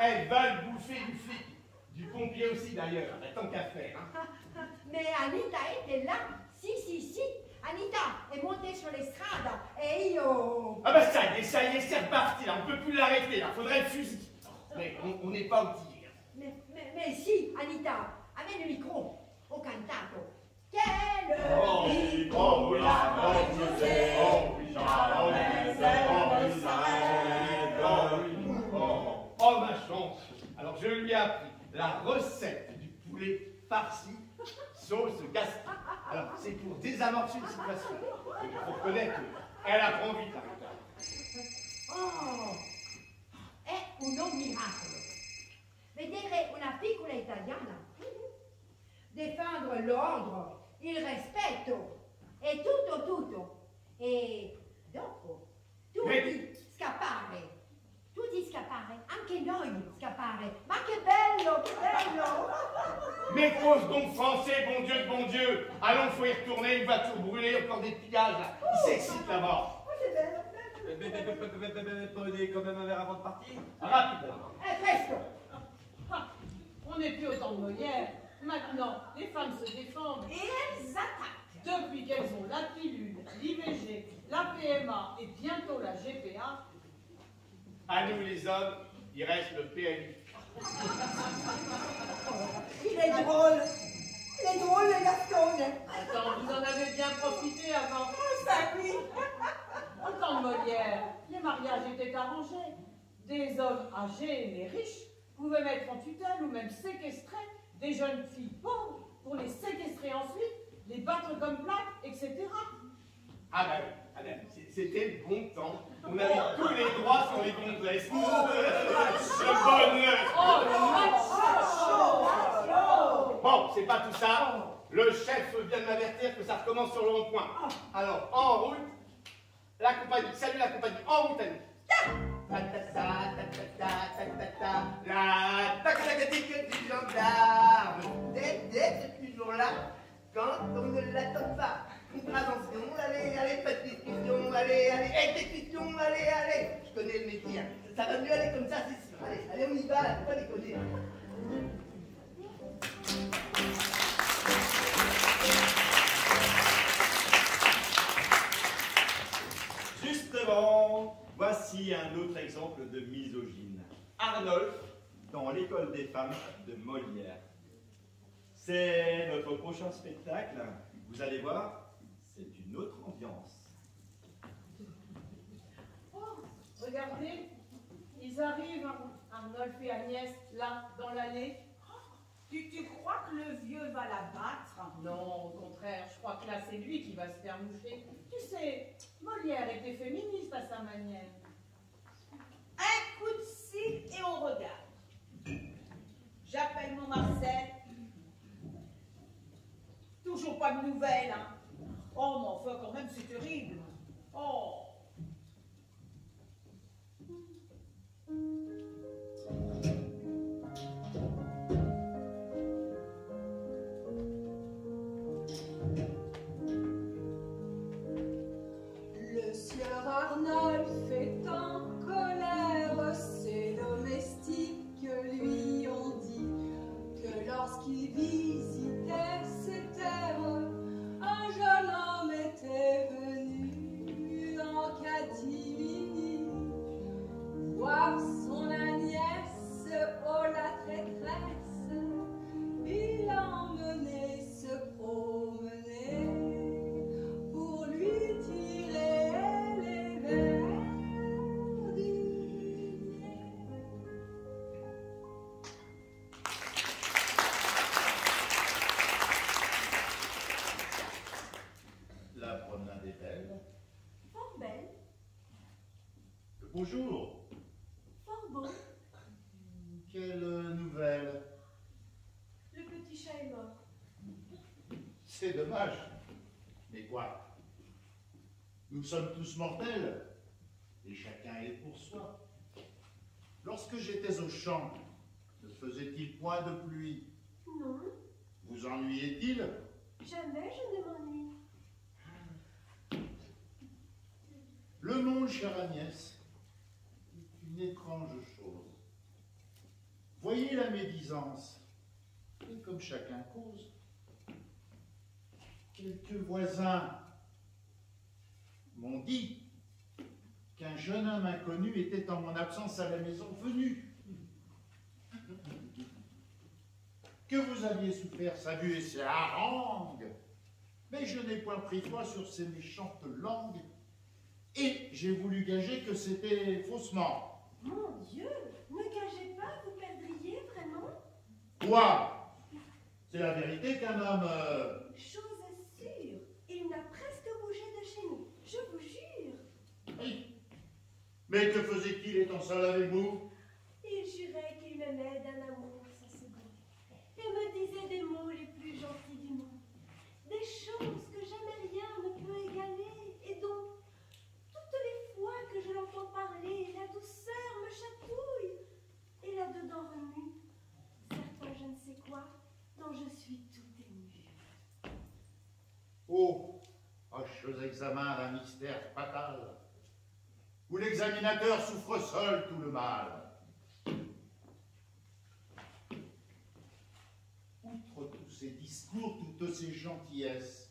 Elles veulent bouffer du flic. Du pompier aussi, d'ailleurs, tant qu'à faire. hein. Mais Anita était là. Si, si, si. Anita est montée sur l'estrade et io. Ah bah ça y est, ça y est, c'est reparti, là. On peut plus l'arrêter, là. Faudrait le fusil. Mais on- n'est pas outillés. hein. Mais, mais, mais si, Anita, amène le micro au cantato. Quelle Oh, vie oh, oui, la oh, oh, oui, jamais elle Oh, oui. Oh, oh, ma chance. Alors je lui ai appris la recette du poulet farci sauce gastrique. Alors c'est pour désamorcer une situation. Mais il faut reconnaître qu'elle apprend vite la méthode. Oh, è un miracolo. Vedere una piccola italiana défendre l'ordre, il rispetto e tutto tutto. E dopo tutti scappare. Tutti scappare, anche noi scappare. Ma che bello, che bello! Mais cause donc français, bon Dieu de bon Dieu. Allons, faut y retourner, une voiture brûlée, encore des pillages là. Il s'excite là-bas. Prenez quand même un verre avant de partir. Rapidement. Eh, presto! Ah, on n'est plus au temps de Molière. Maintenant, les femmes se défendent. Et elles attaquent. Depuis qu'elles ont la pilule, l'IVG, la PMA et bientôt la GPA, À nous les hommes, il reste le PMU. Il est drôle! Il est drôle, le Gaston! Attends, vous en avez bien profité avant. Ça, oui! Au temps de Molière, les mariages étaient arrangés. Des hommes âgés mais riches pouvaient mettre en tutelle ou même séquestrer des jeunes filles pauvres pour les séquestrer ensuite, les battre comme plaques, etc. Ah oui, ah c'est- c'était le bon temps. On a que les droits sur les gonzesses. Oh, bonheur Bon, c'est pas tout ça. Le chef vient de m'avertir que ça recommence sur le rond-point. Alors, en route, la compagnie. Salut la compagnie, en route, ami. La tacatacatique du gendarme. Dès, dès ce jour-là, quand on ne l'attend pas. Attention, allez, allez, pas de discussion, allez, allez, et des questions, allez, allez. Je connais le métier. hein. Ça va mieux aller comme ça, c'est sûr. Allez, allez, on y va, faut pas déconner. Justement, voici un autre exemple de misogyne. Arnolphe, dans l'école des femmes de Molière. C'est notre prochain spectacle. Vous allez voir, une autre ambiance. Oh, regardez, ils arrivent, Ar- Arnolphe et Agnès, là, dans l'allée. Tu, tu crois que le vieux va la battre? Non, au contraire, je crois que là, c'est lui qui va se faire moucher. Tu sais, Molière était féministe à sa manière. Un coup de scie et on regarde. J'appelle mon Marcel. Toujours pas de nouvelles, hein. Oh, mais enfin, quand même, c'est terrible. Oh. Nous sommes tous mortels, et chacun est pour soi. Lorsque j'étais au champ, ne faisait-il point de pluie? Non, Vous ennuyait-il? Jamais je ne m'ennuie. Le monde, chère Agnès, est une étrange chose. Voyez la médisance, et comme chacun cause. Quelques voisins m'ont dit qu'un jeune homme inconnu était en mon absence à la maison venue. Que vous aviez souffert sa vue et ses harangues, mais je n'ai point pris foi sur ces méchantes langues, et j'ai voulu gager que c'était faussement. Mon Dieu, ne gagez pas, vous perdriez vraiment Quoi? C'est la vérité qu'un homme... euh, Chose sûre, il n'a presque bougé de chez nous, je vous jure. oui. Mais que faisait-il étant seul avec vous? Il jurait qu'il m'aimait d'un amour sans second, et me disait des mots les plus gentils du monde, des choses que jamais rien ne peut égaler, et dont, toutes les fois que je l'entends parler, la douceur me chatouille, et là-dedans remue, certain je ne sais quoi, dont je suis tout émue. Oh, hocheux examen d'un mystère fatal, où l'examinateur souffre seul tout le mal. Outre tous ces discours, toutes ces gentillesses,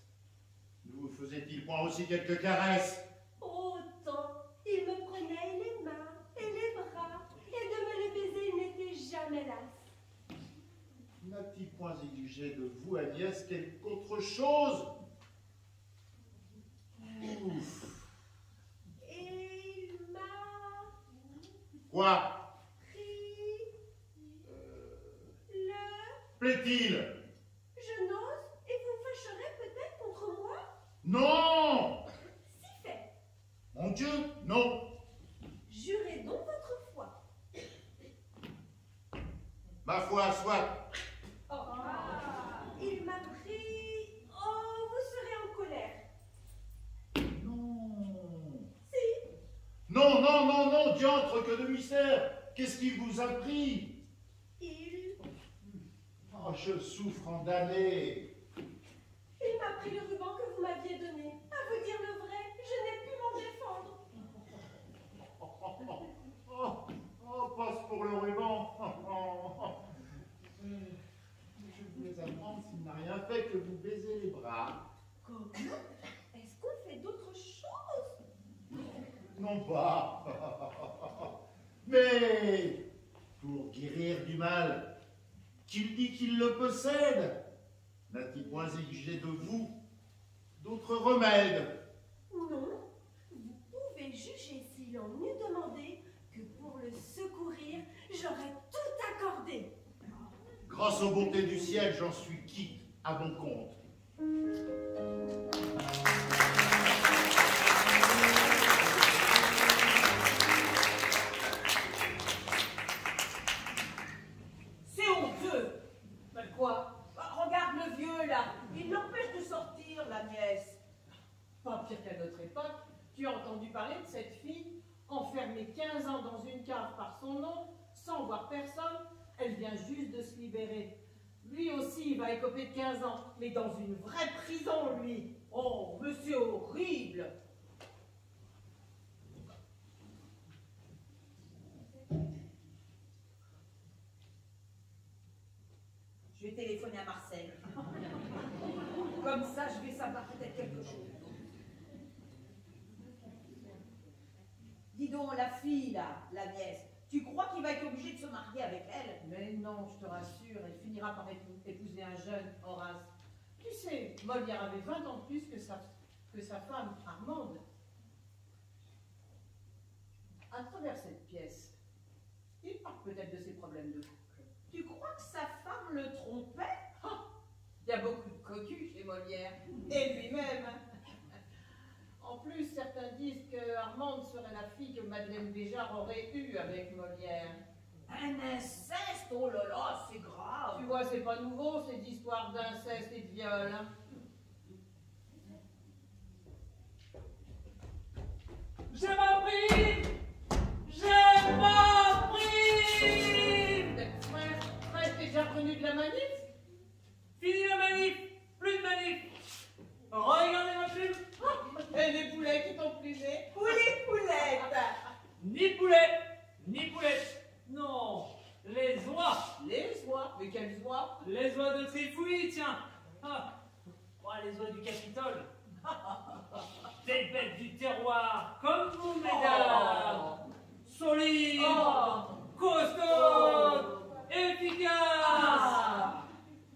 ne vous faisait-il point aussi quelques caresses? Autant, il me prenait les mains et les bras, et de me les baiser, il n'était jamais las. N'a-t-il point exigé de vous, Agnès, quelque autre chose? Ouf Et il m'a Quoi? Pris le... plaît-il? Je n'ose, et vous fâcherez peut-être contre moi? Non! Si fait, Mon Dieu, non! Jurez donc votre foi. Ma foi, soit Ah, il m'a pris... Oh, vous serez en colère. Non Si, Non, non, non, non, diantre, que de mystère Qu'est-ce qui vous a pris? Il... Oh, je souffre en damné Il m'a pris le ruban que vous m'aviez donné. À vous dire le vrai, je n'ai pu m'en défendre. Oh, oh, passe pour le ruban Je voulais apprendre s'il n'a rien fait que vous baiser les bras. Comment Est-ce qu'on fait d'autres choses Non pas. Mais pour guérir du mal qu'il dit qu'il le possède, n'a-t-il point exigé de vous d'autres remèdes? Non. Vous pouvez juger si l'on eût demandé que pour le secourir, j'aurais tout accordé. Grâce aux bontés du ciel, j'en suis quitte à bon compte. C'est honteux. Ben quoi Bah, Regarde le vieux là. Il l'empêche de sortir, la nièce. Pas pire qu'à notre époque, tu as entendu parler de cette fille enfermée 15 ans dans une cave par son nom, sans voir personne, elle vient juste de se libérer. Lui aussi, il va écoper de 15 ans, mais dans une vraie prison, lui. Oh, monsieur horrible Je vais téléphoner à Marseille. Comme ça, je vais savoir peut-être quelque chose. Dis donc, la fille, là, la nièce, tu crois qu'il va être obligé de se marier avec elle? Mais non, je te rassure, elle finira par épou- épouser un jeune Horace. Tu sais, Molière avait 20 ans de plus que sa, que sa femme, Armande. À travers cette pièce, il parle peut-être de ses problèmes de couple. Tu crois que sa femme le trompait? Ah, Il y a beaucoup de cocus chez Molière, et lui-même. Plus, certains disent que charmante serait la fille que Madeleine Béjart aurait eue avec Molière. Un inceste, oh là là, c'est grave. Tu vois, c'est pas nouveau ces histoires d'inceste et de viol. hein. J'ai ma prime J'ai ma prime Frère, frère, t'es déjà revenu de la manif? Fini la manif Plus de manif Regardez ma plume Et les poulets qui t'ont plumé Poulet, poulette. Ni poulet, ni poulette. Non, les oies. Les oies Mais quelles oies Les oies de Trifouille, tiens. Ah, oh, les oies du Capitole. Des bêtes du terroir, comme vous, mesdames. Solides, Oh. costaudes, efficaces. Ah.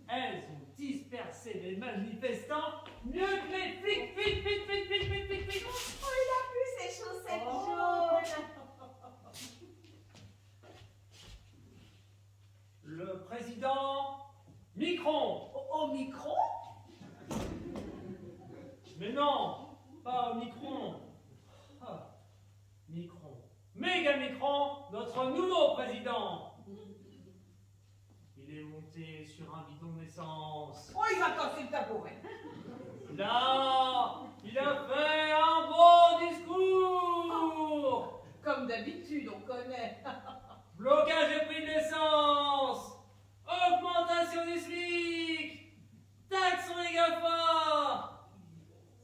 Elles ont dispersé les manifestants mieux que les flics, flics, flics, flics, flics, flics, flics, flics. Oh, il a plus ses chaussettes Oh. jaunes. Le président Micron. Au, au micro Mais non, pas au Micron. Ah, Micron. Méga Micron, notre nouveau président. Il est monté sur un bidon d'essence. Oh, il va casser le tabouret. Là, il a fait un beau discours. Comme d'habitude, on connaît. Blocage des prix de l'essence. Augmentation du SMIC. Taxe sur les GAFA.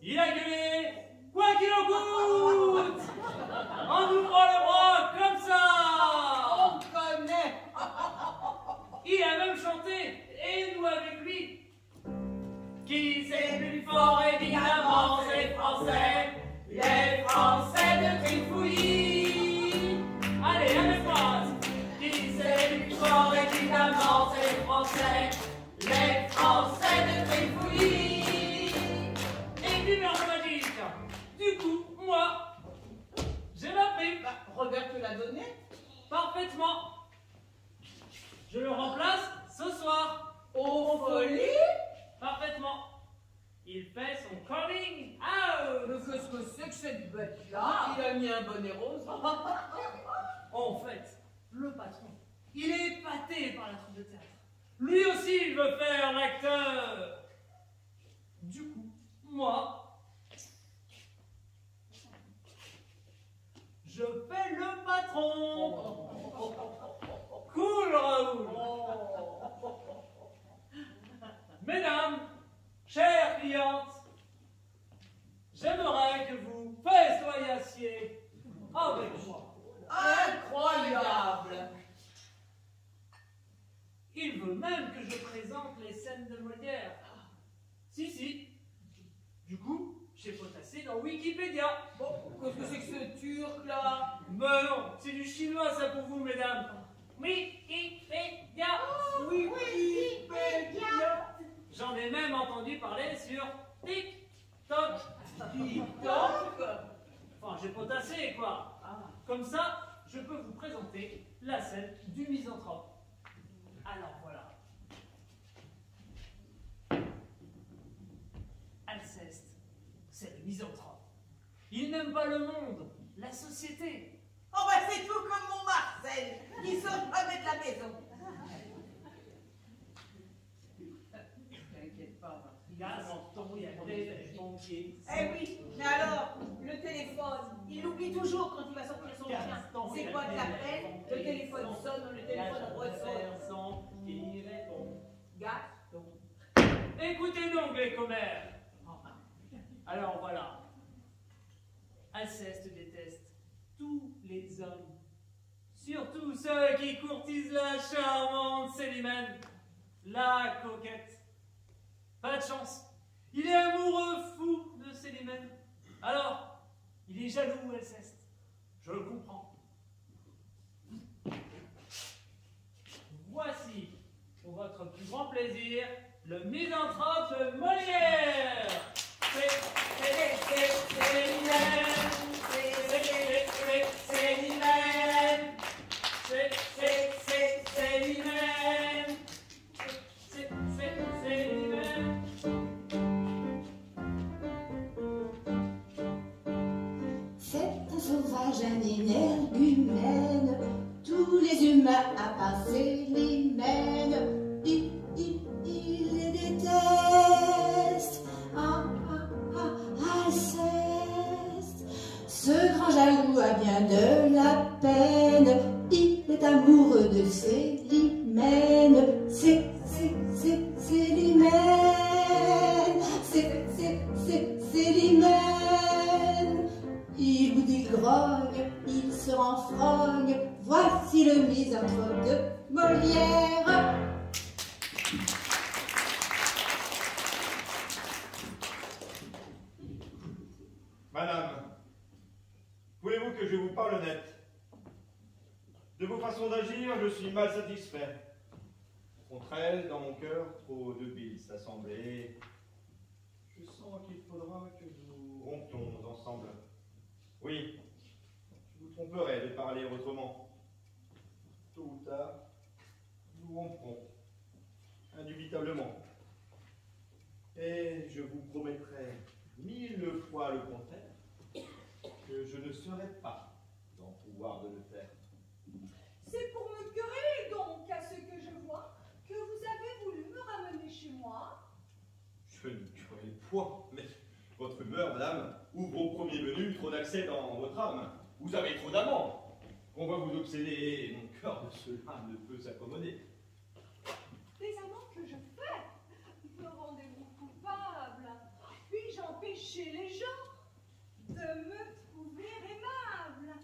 Il a gueulé. Quoi qu'il en coûte. En ouvrant les bras comme ça. On connaît Il a même chanté, et nous avec lui. Qui c'est plus fort, évidemment, c'est les Français. Les Français de Trifouillis. Allez, à mes phrases. Qui c'est plus fort, évidemment, c'est les Français. Les Français de Trifouillis. Et puis, magique. Du coup, moi, j'ai ma prime. Bah, Robert te l'a donné Parfaitement. Je le remplace ce soir. Au folie Parfaitement. Il fait son coming out. Mais qu'est-ce que c'est que cette bête-là Il a mis un bonnet rose. En fait, le patron, il est épaté par la troupe de théâtre. Lui aussi, il veut faire l'acteur. Du coup, moi, je fais le patron. Cool, Raoul. Mesdames, chères clientes, j'aimerais que vous festoyassiez avec moi. Incroyable Il veut même que je présente les scènes de Molière. Si, si. Du coup, j'ai potassé dans Wikipédia. Bon, qu'est-ce que c'est que ce turc-là Mais non, c'est du chinois ça pour vous, mesdames. Wikipédia. Oui, Wikipédia J'en ai même entendu parler sur TikTok. TikTok Enfin, j'ai potassé, quoi. Comme ça, je peux vous présenter la scène du misanthrope. Alors voilà. Alceste, c'est le misanthrope. Il n'aime pas le monde, la société. Oh, bah, c'est tout comme mon Marcel. Il sort jamais de la maison. T'inquiète pas, Marc. Gaston, il y a des pompiers. Eh oui, mais alors, le téléphone, il oublie toujours quand il va sortir son chien. C'est quoi que l'appel Le téléphone sonne, le téléphone ressonne. Qui répond. Gaston. Écoutez donc les commères. Alors voilà. Alceste déteste tous les hommes. Surtout ceux qui courtisent la charmante Célimène, la coquette. Pas de chance. Il est amoureux fou de Célimène. Alors, il est jaloux, Alceste. Je le comprends. Voici, pour votre plus grand plaisir, le misanthrope Molière. C'est, c'est, c'est, Tous les humains, à part Célimène, il, les déteste. Ah, ah, ah, Alceste. Ce grand jaloux a bien de la peine. Il est amoureux de Célimène. C'est, se renfrogne. Voici le misanthrope de Molière. Madame, voulez-vous que je vous parle net? De vos façons d'agir, je suis mal satisfait. Contre elle, dans mon cœur, trop de billes s'assembler. Je sens qu'il faudra que nous rompions ensemble. Oui, je vous tromperai de parler autrement. Tôt ou tard, nous romprons, indubitablement. Et je vous promettrai mille fois le contraire, que je ne serai pas en pouvoir de le faire. C'est pour me quereller donc, à ce que je vois, que vous avez voulu me ramener chez moi. Je ne querelle point, mais votre humeur, madame, ouvre au premier venu trop d'accès dans votre âme. Vous avez trop d'amants. On va vous obséder et mon cœur de cela ne peut s'accommoder. Des amants que je fais, me rendez-vous coupable. Puis-je empêcher les gens de me trouver aimable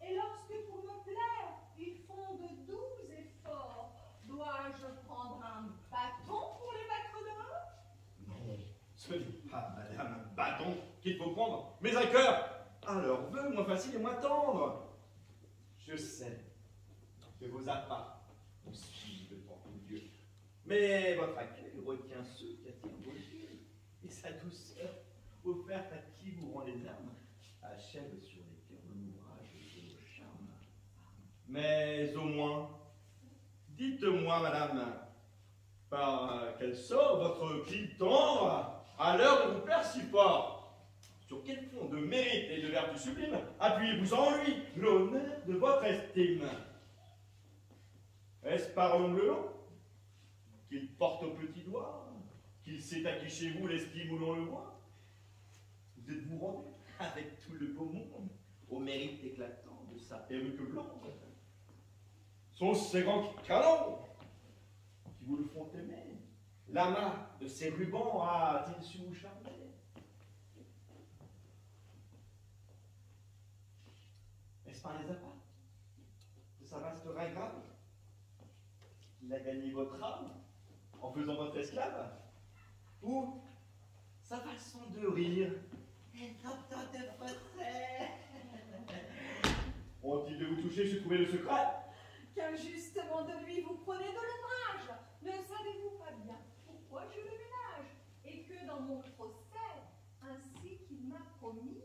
Et lorsque pour me plaire, ils font de doux efforts, dois-je prendre un bâton pour les mettre dehors Non, ce n'est pas, madame, un bâton qu'il faut prendre, mais un cœur. Alors, facile et moins tendre. Je sais que vos appâts vous suivent devant vos yeux, mais votre accueil retient ceux qui attirent vos yeux, et sa douceur, offerte à qui vous rend les âmes, achève sur les cœurs de vos charmes. Mais au moins, dites-moi, madame, par quel sort votre cri tendre à l'heure de vous plaire si fort Sur quel fond de mérite et de vertu sublime appuyez-vous en lui l'honneur de votre estime? Est-ce par l'ongle long qu'il porte au petit doigt qu'il s'est acquis chez vous l'estime où l'on le voit? Vous êtes-vous rendu avec tout le beau monde au mérite éclatant de sa perruque blonde? Sont ces grands canons qui vous le font aimer. L'amas de ces rubans a-t-il su vous charmer Est-ce par les appâts de sa vaste grave. Qu'il a gagné votre âme en faisant votre esclave. Ou sa façon de rire. Et tant de vous toucher, je trouvais le secret. Qu'injustement de lui vous prenez de l'ombrage. Ne savez-vous pas bien pourquoi je le ménage? Et que dans mon procès, ainsi qu'il m'a promis,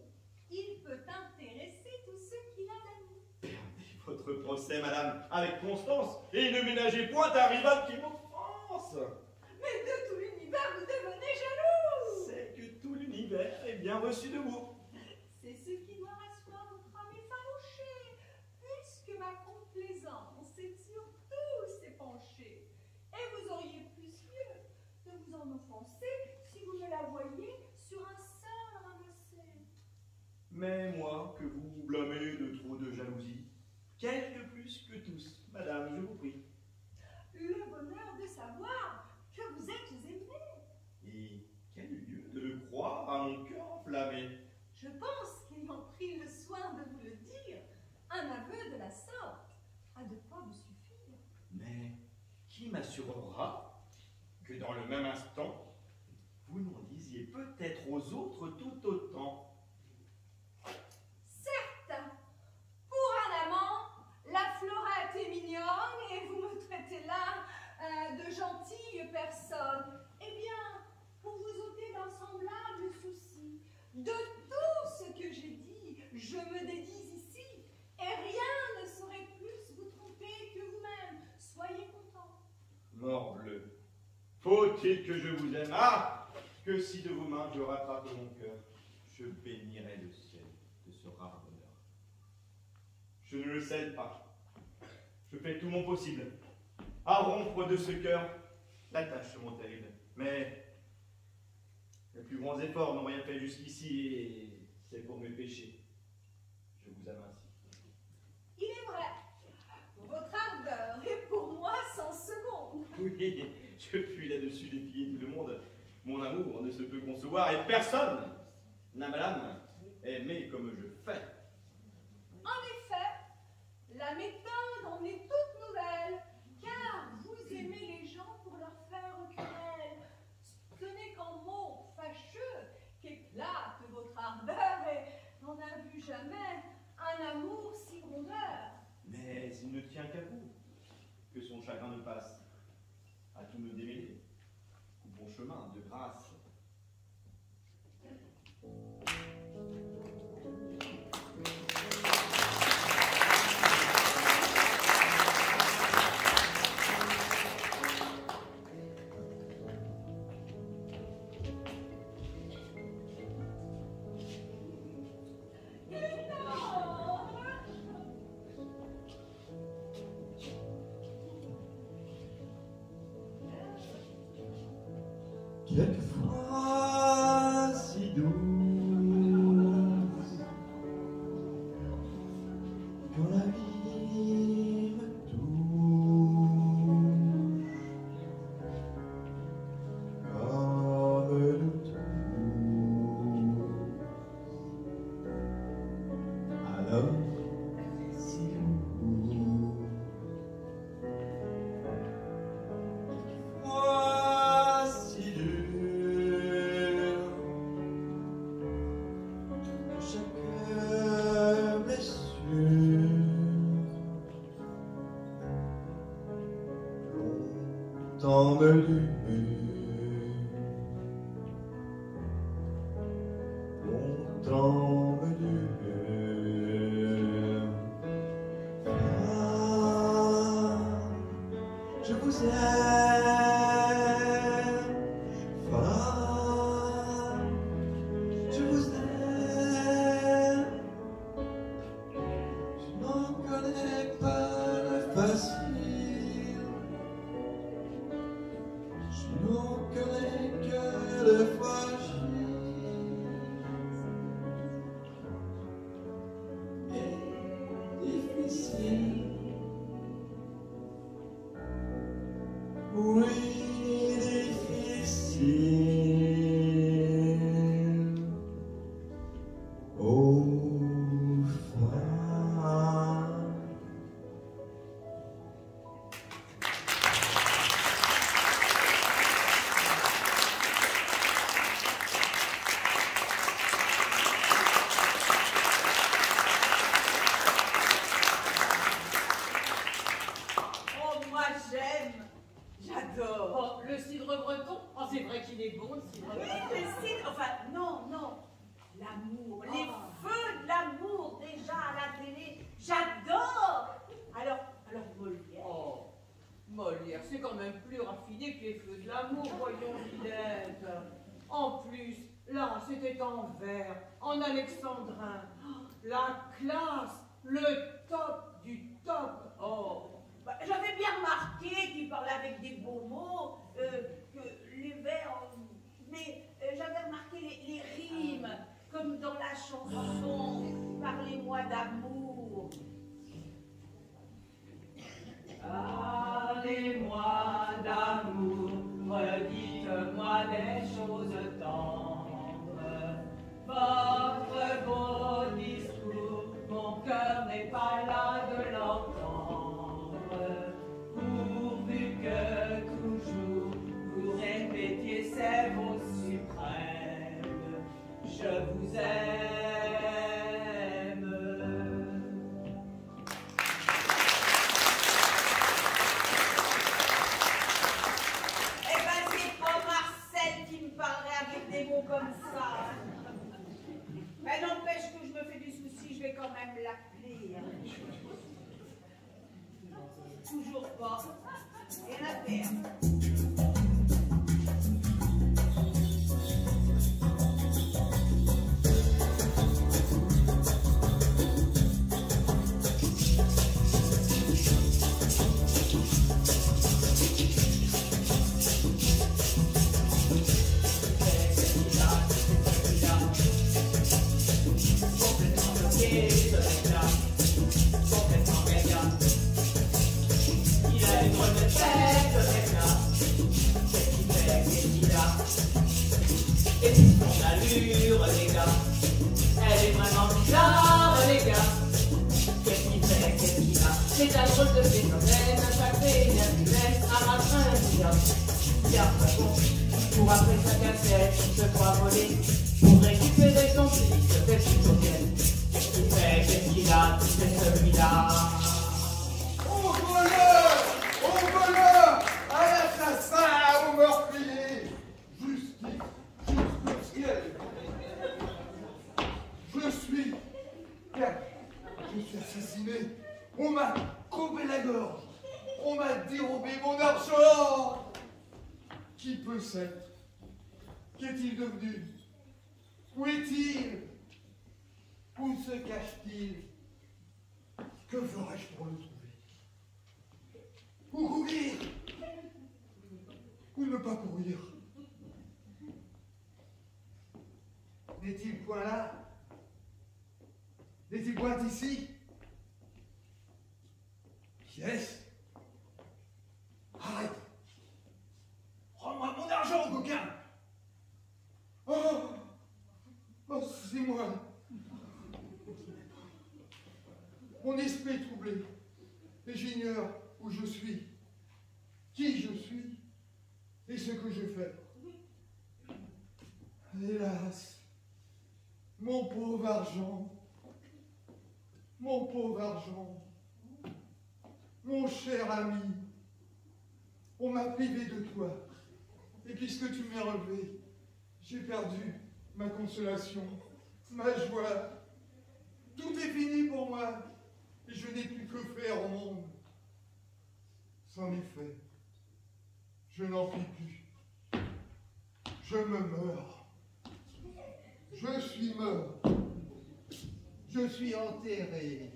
il peut intéresser tous ceux qu'il a d'amis. Votre procès, madame, avec constance, et ne ménagez point un rival qui m'offense Mais de tout l'univers, vous devenez jaloux C'est que tout l'univers est bien reçu de vous. C'est ce qui doit rasseoir votre âme effarouchée, puisque ma complaisance est sur tous s'épanchée. Et vous auriez plus lieu de vous en offenser si vous me la voyiez sur un seul ramassé. Mais moi, que vous blâmez de trop de jalousie, quelque plus que tous, madame, je vous prie. Le bonheur de savoir que vous êtes aimé. Et quel lieu de le croire à mon cœur enflammé Je pense qu'ayant pris le soin de vous le dire, un aveu de la sorte a de quoi vous suffire. Mais qui m'assurera que dans le même instant, vous n'en disiez peut-être aux autres tout autant Certes, pour un amant, la Florette est mignonne et vous me traitez là euh, de gentille personne. Eh bien, pour vous ôter d'un semblable souci, de tout ce que j'ai dit, je me dédise ici, et rien ne saurait plus vous tromper que vous-même. Soyez content. Morbleu, faut-il que je vous aime? Ah Que si de vos mains je rattrape mon cœur, je bénirai le ciel de ce rare bonheur. Je ne le cède pas. Je fais tout mon possible à rompre de ce cœur l'attachement terrible. Mais les plus grands efforts n'ont rien fait jusqu'ici et c'est pour mes péchés. Je vous aime ainsi. Il est vrai. Votre ardeur est pour moi sans seconde. Oui, je puis là-dessus défier tout le monde. Mon amour ne se peut concevoir et personne n'a, madame, aimé comme je fais. En effet, la méthode en est toute nouvelle, car vous aimez les gens pour leur faire querelle. Ce n'est qu'en mots fâcheux qu'éclate votre ardeur et on n'a vu jamais un amour si rondeur. Mais il ne tient qu'à vous que son chagrin ne passe tout me démêler. Bon chemin, c'était en vers, en alexandrin. Oh, La classe, le top du top. Oh, Bah, J'avais bien remarqué qu'il parlait avec des beaux mots, euh, que les vers, mais euh, j'avais remarqué les, les rimes, comme dans la chanson Parlez-moi d'amour. Parlez-moi d'amour, redites-moi des choses tendres. Votre beau discours, mon cœur n'est pas là de l'entendre. Pourvu que toujours vous répétiez ces mots suprêmes, je vous aime. Drôle de un pour sa cassette, voler. Pour récupérer son fait qu'est-ce qu'il a, c'est celui-là. Au voleur Au voleur À l'assassin Au meurtrier Justice Justiciel Je suis... Je suis assassiné On m'a coupé la gorge On m'a mon argent. Qui peut s'être Qu'est-il devenu? Où est-il? Où se cache-t-il? Que ferais-je pour le trouver? Où courir? Où ne pas courir? N'est-il point là? N'est-il point ici? Qui est-ce Arrête Rends-moi mon argent, coquin Oh Oh, c'est moi Mon esprit troublé, et j'ignore où je suis, qui je suis, et ce que je fais. Hélas, mon pauvre argent, mon pauvre argent, mon cher ami, on m'a privé de toi, et puisque tu m'as relevé, j'ai perdu ma consolation, ma joie. Tout est fini pour moi que faire au monde. C'en est fait. Je n'en puis plus. Je me meurs. Je suis mort. Je suis enterré.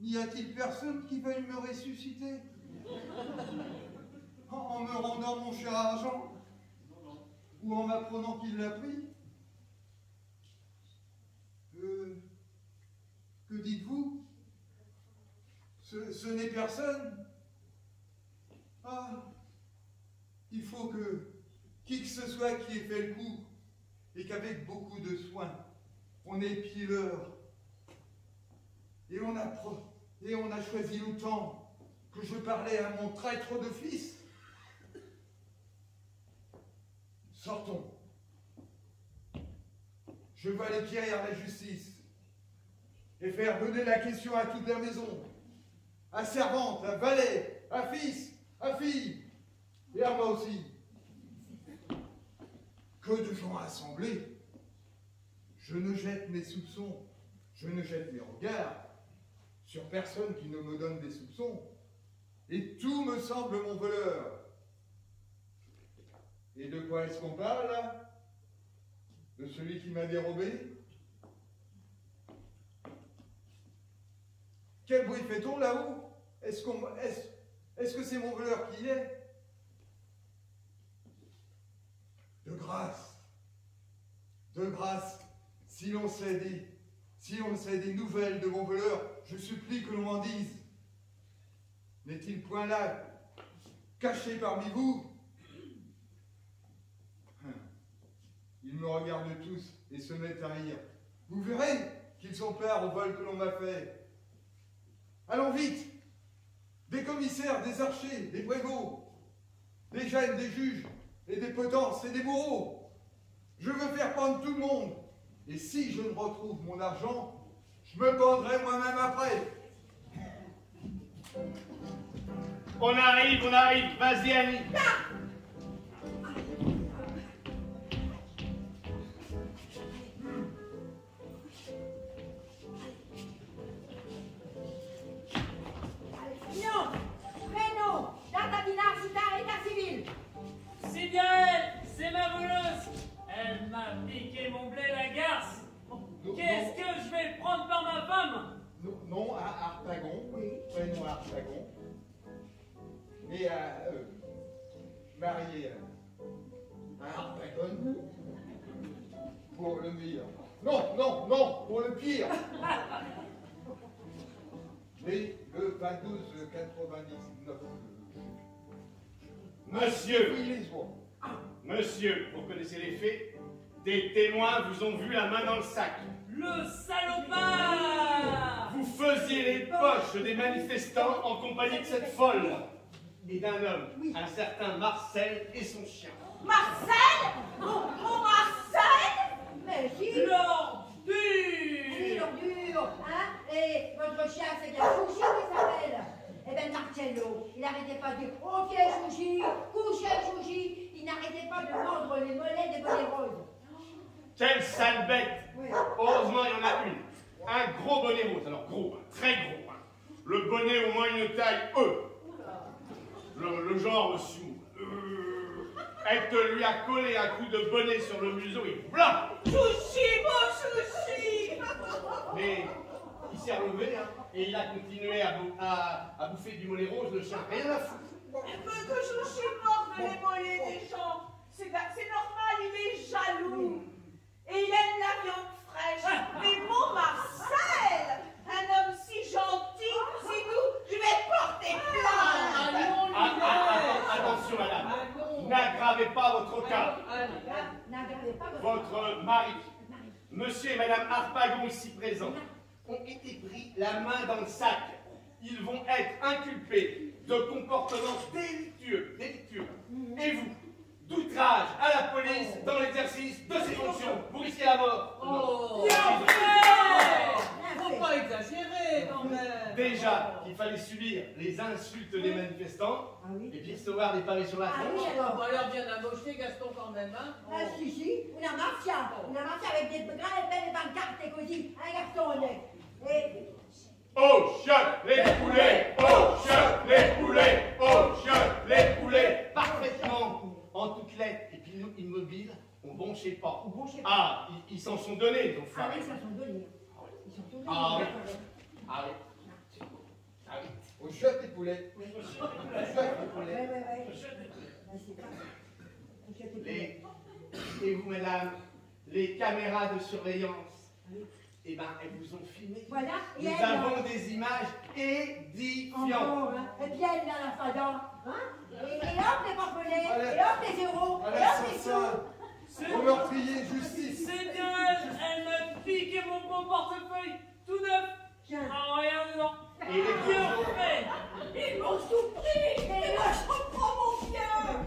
N'y a-t-il personne qui veuille me ressusciter? En me rendant mon cher argent Ou en m'apprenant qu'il l'a pris Que dites-vous Ce, n'est personne Ah Il faut que qui que ce soit qui ait fait le coup et qu'avec beaucoup de soin, on épie l'heure et on a et on a choisi le temps que je parlais à mon traître de fils. Sortons. Je vais aller quérir la justice et faire donner la question à toute la maison, à servante, à valet, à fils, à fille, et à moi aussi. Que de gens assemblés. Je ne jette mes soupçons, je ne jette mes regards sur personne qui ne me donne des soupçons. Et tout me semble mon voleur. Et de quoi est-ce qu'on parle là? De celui qui m'a dérobé? Quel bruit fait-on là-haut? Est-ce que c'est mon voleur qui y est? De grâce, de grâce, si l'on sait des, si des nouvelles de mon voleur, je supplie que l'on m'en dise. N'est-il point là, caché parmi vous Ils me regardent tous et se mettent à rire. Vous verrez qu'ils sont peur au vol que l'on m'a fait. Allons vite Des commissaires, des archers, des prévôts, des jeunes, des juges, et des potences et des bourreaux. Je veux faire prendre tout le monde. Et si je ne retrouve mon argent, je me pendrai moi-même après. On arrive, on arrive. Vas-y, Annie. Non Des témoins vous ont vu la main dans le sac. Le salopard Vous faisiez les poches des manifestants en compagnie de cette folle et d'un homme, un certain Marcel et son chien. Marcel Mon, mon Marcel Mais si L'ordure l'ordure, hein? Et votre chien, c'est bien qui s'appelle Eh ben Marcello, il n'arrêtait pas de dire Ok Chouchi, couchez Chouchi Il n'arrêtait pas de mordre les mollets des bonnets roses. Quelle sale bête. Heureusement, il y en a une. Un gros bonnet rose. Alors gros, hein, très gros. hein. Le bonnet au moins une taille E. Le, le genre monsieur. Euh, elle te lui a collé un coup de bonnet sur le museau et blanc Chouchi, mon chouchi Mais il s'est relevé hein, et il a continué à, bou- à- à bouffer du mollet rose, le chien. Rien à foutre. Elle veut que Chouchi morde les mollets des gens. C'est c'est normal, il est jaloux. Et il aime la viande fraîche. Mais mon Marcel, un homme si gentil, si doux, je vais porter plainte. Ah, ah, ah, attention, madame. N'aggravez pas votre cas. N'aggravez pas votre... Votre mari, monsieur et madame Harpagon ici présents, ont été pris la main dans le sac. Ils vont être inculpés de comportements délictueux, délictueux. Et vous, d'outrage à la police dans l'exercice de ses fonctions. Vous risquez la mort. Oh, Non. bien fait Faut pas exagérer quand même. Déjà qu'il fallait subir les insultes des manifestants et puis recevoir des pavés sur la Ah tronche. oui, alors. On va leur bien amoché, Gaston, quand même, hein. Ah si si, una mafia, una mafia avec des grandi belle pancarte e così, un cartone. E Au chiottes les poulets, au chiottes les poulets, au chiottes les poulets. Parfaitement en toutes lettres. Et puis nous, immobiles, on bronchait pas. Ah, ils- ils s'en sont donnés, donc Ah oui, ils s'en sont donnés. Ils s'en sont donnés. Ah oui. Ah oui. Ah oui. Au chiottes et poulets. Au chiottes et poulets. Ouais, ouais, ouais. Les, poulets. et vous, mesdames, les caméras de surveillance, eh ben, elles vous ont filmé. Voilà, et Nous elle, avons là. des images édifiantes. Encore, hein. Et puis elle, là, la fada, hein et, et hop, les Allez. et hop, les euros, et hop, les sous. Au meurtrier, justice. C'est bien elle Elle m'a piqué mon beau portefeuille tout neuf Tiens. Ah, rien dedans Et les Bien deux fait Ils m'ont surpris. Et là, je reprends mon bien.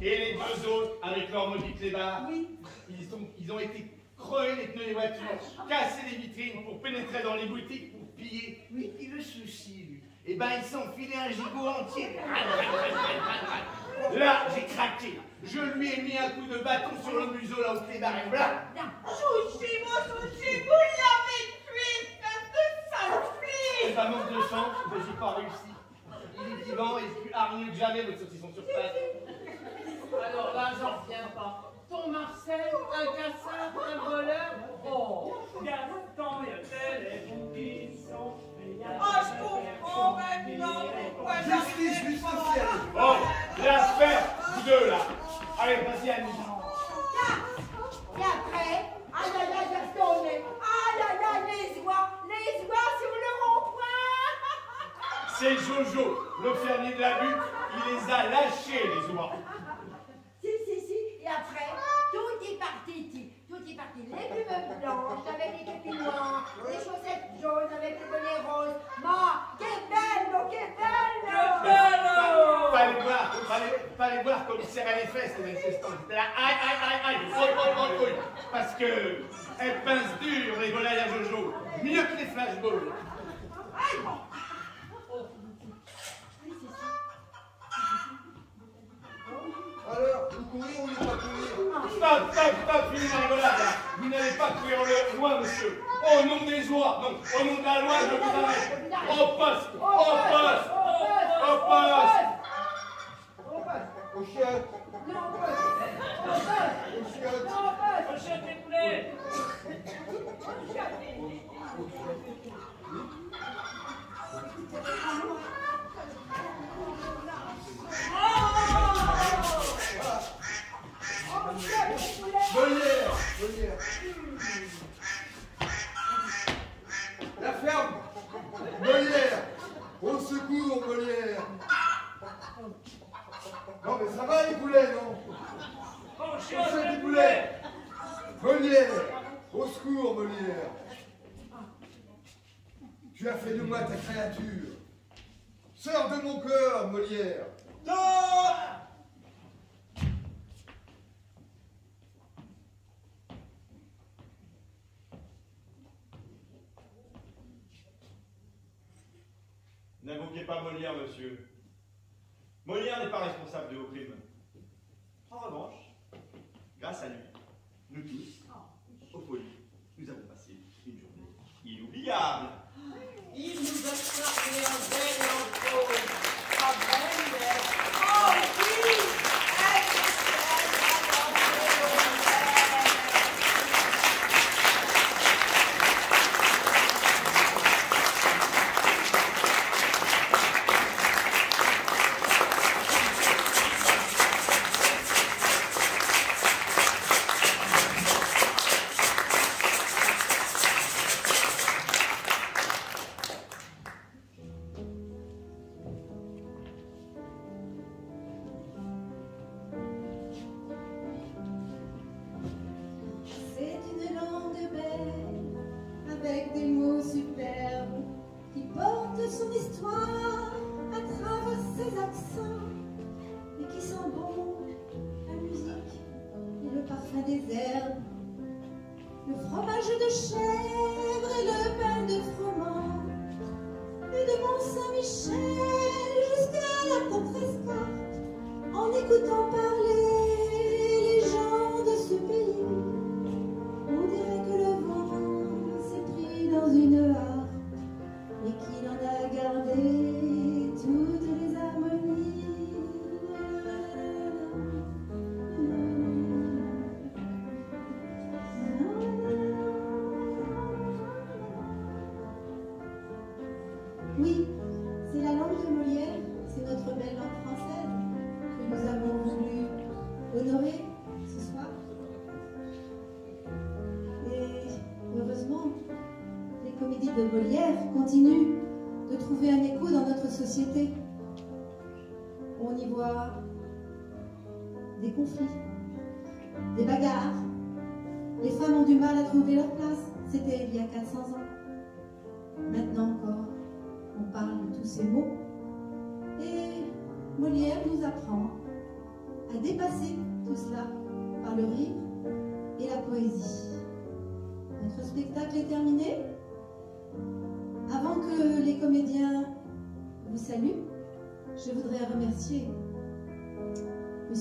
Et les deux autres, avec leur maudit clébard, Oui. ils ont, ils ont été crever les pneus des voitures, casser les vitrines pour pénétrer dans les boutiques pour piller. Oui, et le souci, lui, eh ben, il s'en filait un gigot entier. Là, j'ai craqué. Je lui ai mis un coup de bâton sur le museau, là, au clébard, et voilà. Chouchi, mon chouchi, vous l'avez tué, espèce de sale C'est flic. pas manque de chance, mais j'ai pas réussi. Il est vivant et plus hargneux que jamais, votre saucisson sur pattes. Alors là, j'en reviens pas. Ton Marcel, un casseur, un voleur. Oh, Gaston, il y a téléphone qui sont Je pourquoi Justice, justice. Bon, l'affaire, vous deux, là. Allez, vas-y, Annie. Et après, aïe aïe aïe, Gaston, aïe aïe aïe, les oies, les oies sur le rond-point. C'est Jojo, le fermier de la butte. Il les a lâchés, les oies. Si, si, si, et après, est parti. Les plumes blanches avec les képis noirs, les chaussettes jaunes avec les bonnets roses. Ma, que bello, que bello Fallait voir, fallait, fallait voir comme ils serraient les fesses, les manifestants. Ils étaient là, aïe, aïe, aïe, aïe, oi, oi, oi. Parce que elles pincent dur, les volailles à Jojo. Mieux que les flashballs. Alors, vous courez ou ne pas courir Stop, stop, stop, fini là. Vous n'allez pas courir le loin, monsieur. Au nom des oies, non, au nom de la loi, je vous arrête. Au poste, au poste, au poste. Au poste. Au chiottes. Non, au poste. Au poste. Au chiottes. Non, au Molière, volière. La ferme. Molière. Au secours, Molière. Non, mais ça va les poulets, non? On sait des poulets. Molière. Au secours, Molière. Tu as fait de moi ta créature. Sœur de mon cœur, Molière. N'invoquez pas Molière, monsieur. Molière n'est pas responsable de vos crimes. En revanche, grâce à lui, nous tous, au folie, nous avons passé une journée inoubliable. Il nous a servi un bel enfant. Un bel bel.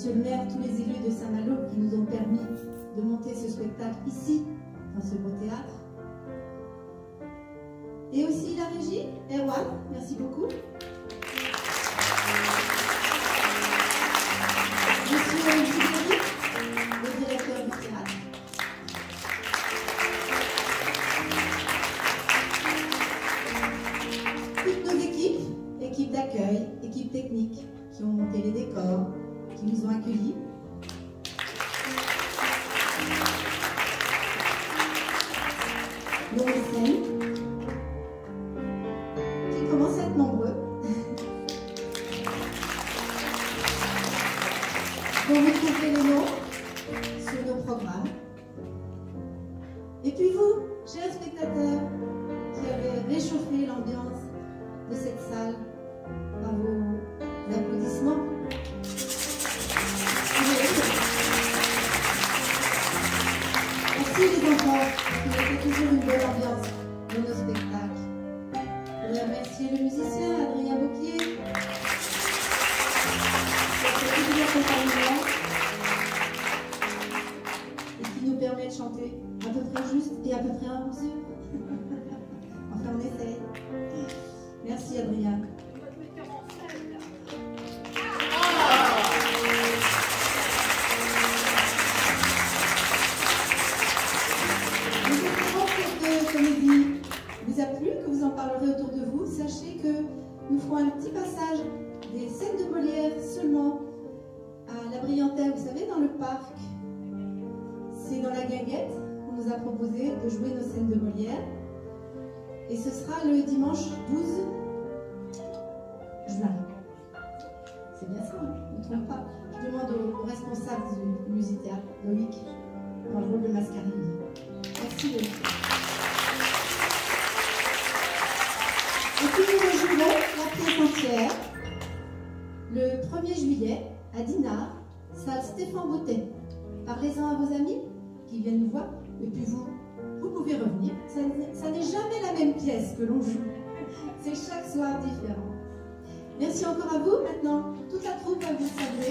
Le maire, tous les élus de Saint-Malo qui nous ont permis de monter ce spectacle ici, dans ce beau théâtre. Et aussi la régie, Erwan, merci beaucoup. De chanter à peu près juste et à peu près mesure. enfin, on essaye. Merci Adrien. Vous a plu, que vous en parlerez autour de vous? Sachez que nous ferons un petit passage des scènes de Molière seulement à la Briantaire, vous savez, dans le parc. Guinguette nous a proposé de jouer nos scènes de Molière. Et ce sera le dimanche 12 juin. C'est bien ça, hein ne me trompe pas. Je demande au, responsable du musée-théâtre, Loïc, dans le rôle de Mascarini. Merci Loïc. Et puis nous rejouerons la pièce entière le 1er juillet à Dinard, salle Stéphane Bautet. Parlez-en à vos amis qui viennent nous voir, et puis vous, vous pouvez revenir. Ça, ça n'est jamais la même pièce que l'on joue. C'est chaque soir différent. Merci encore à vous. Maintenant, toute la troupe va vous saluer.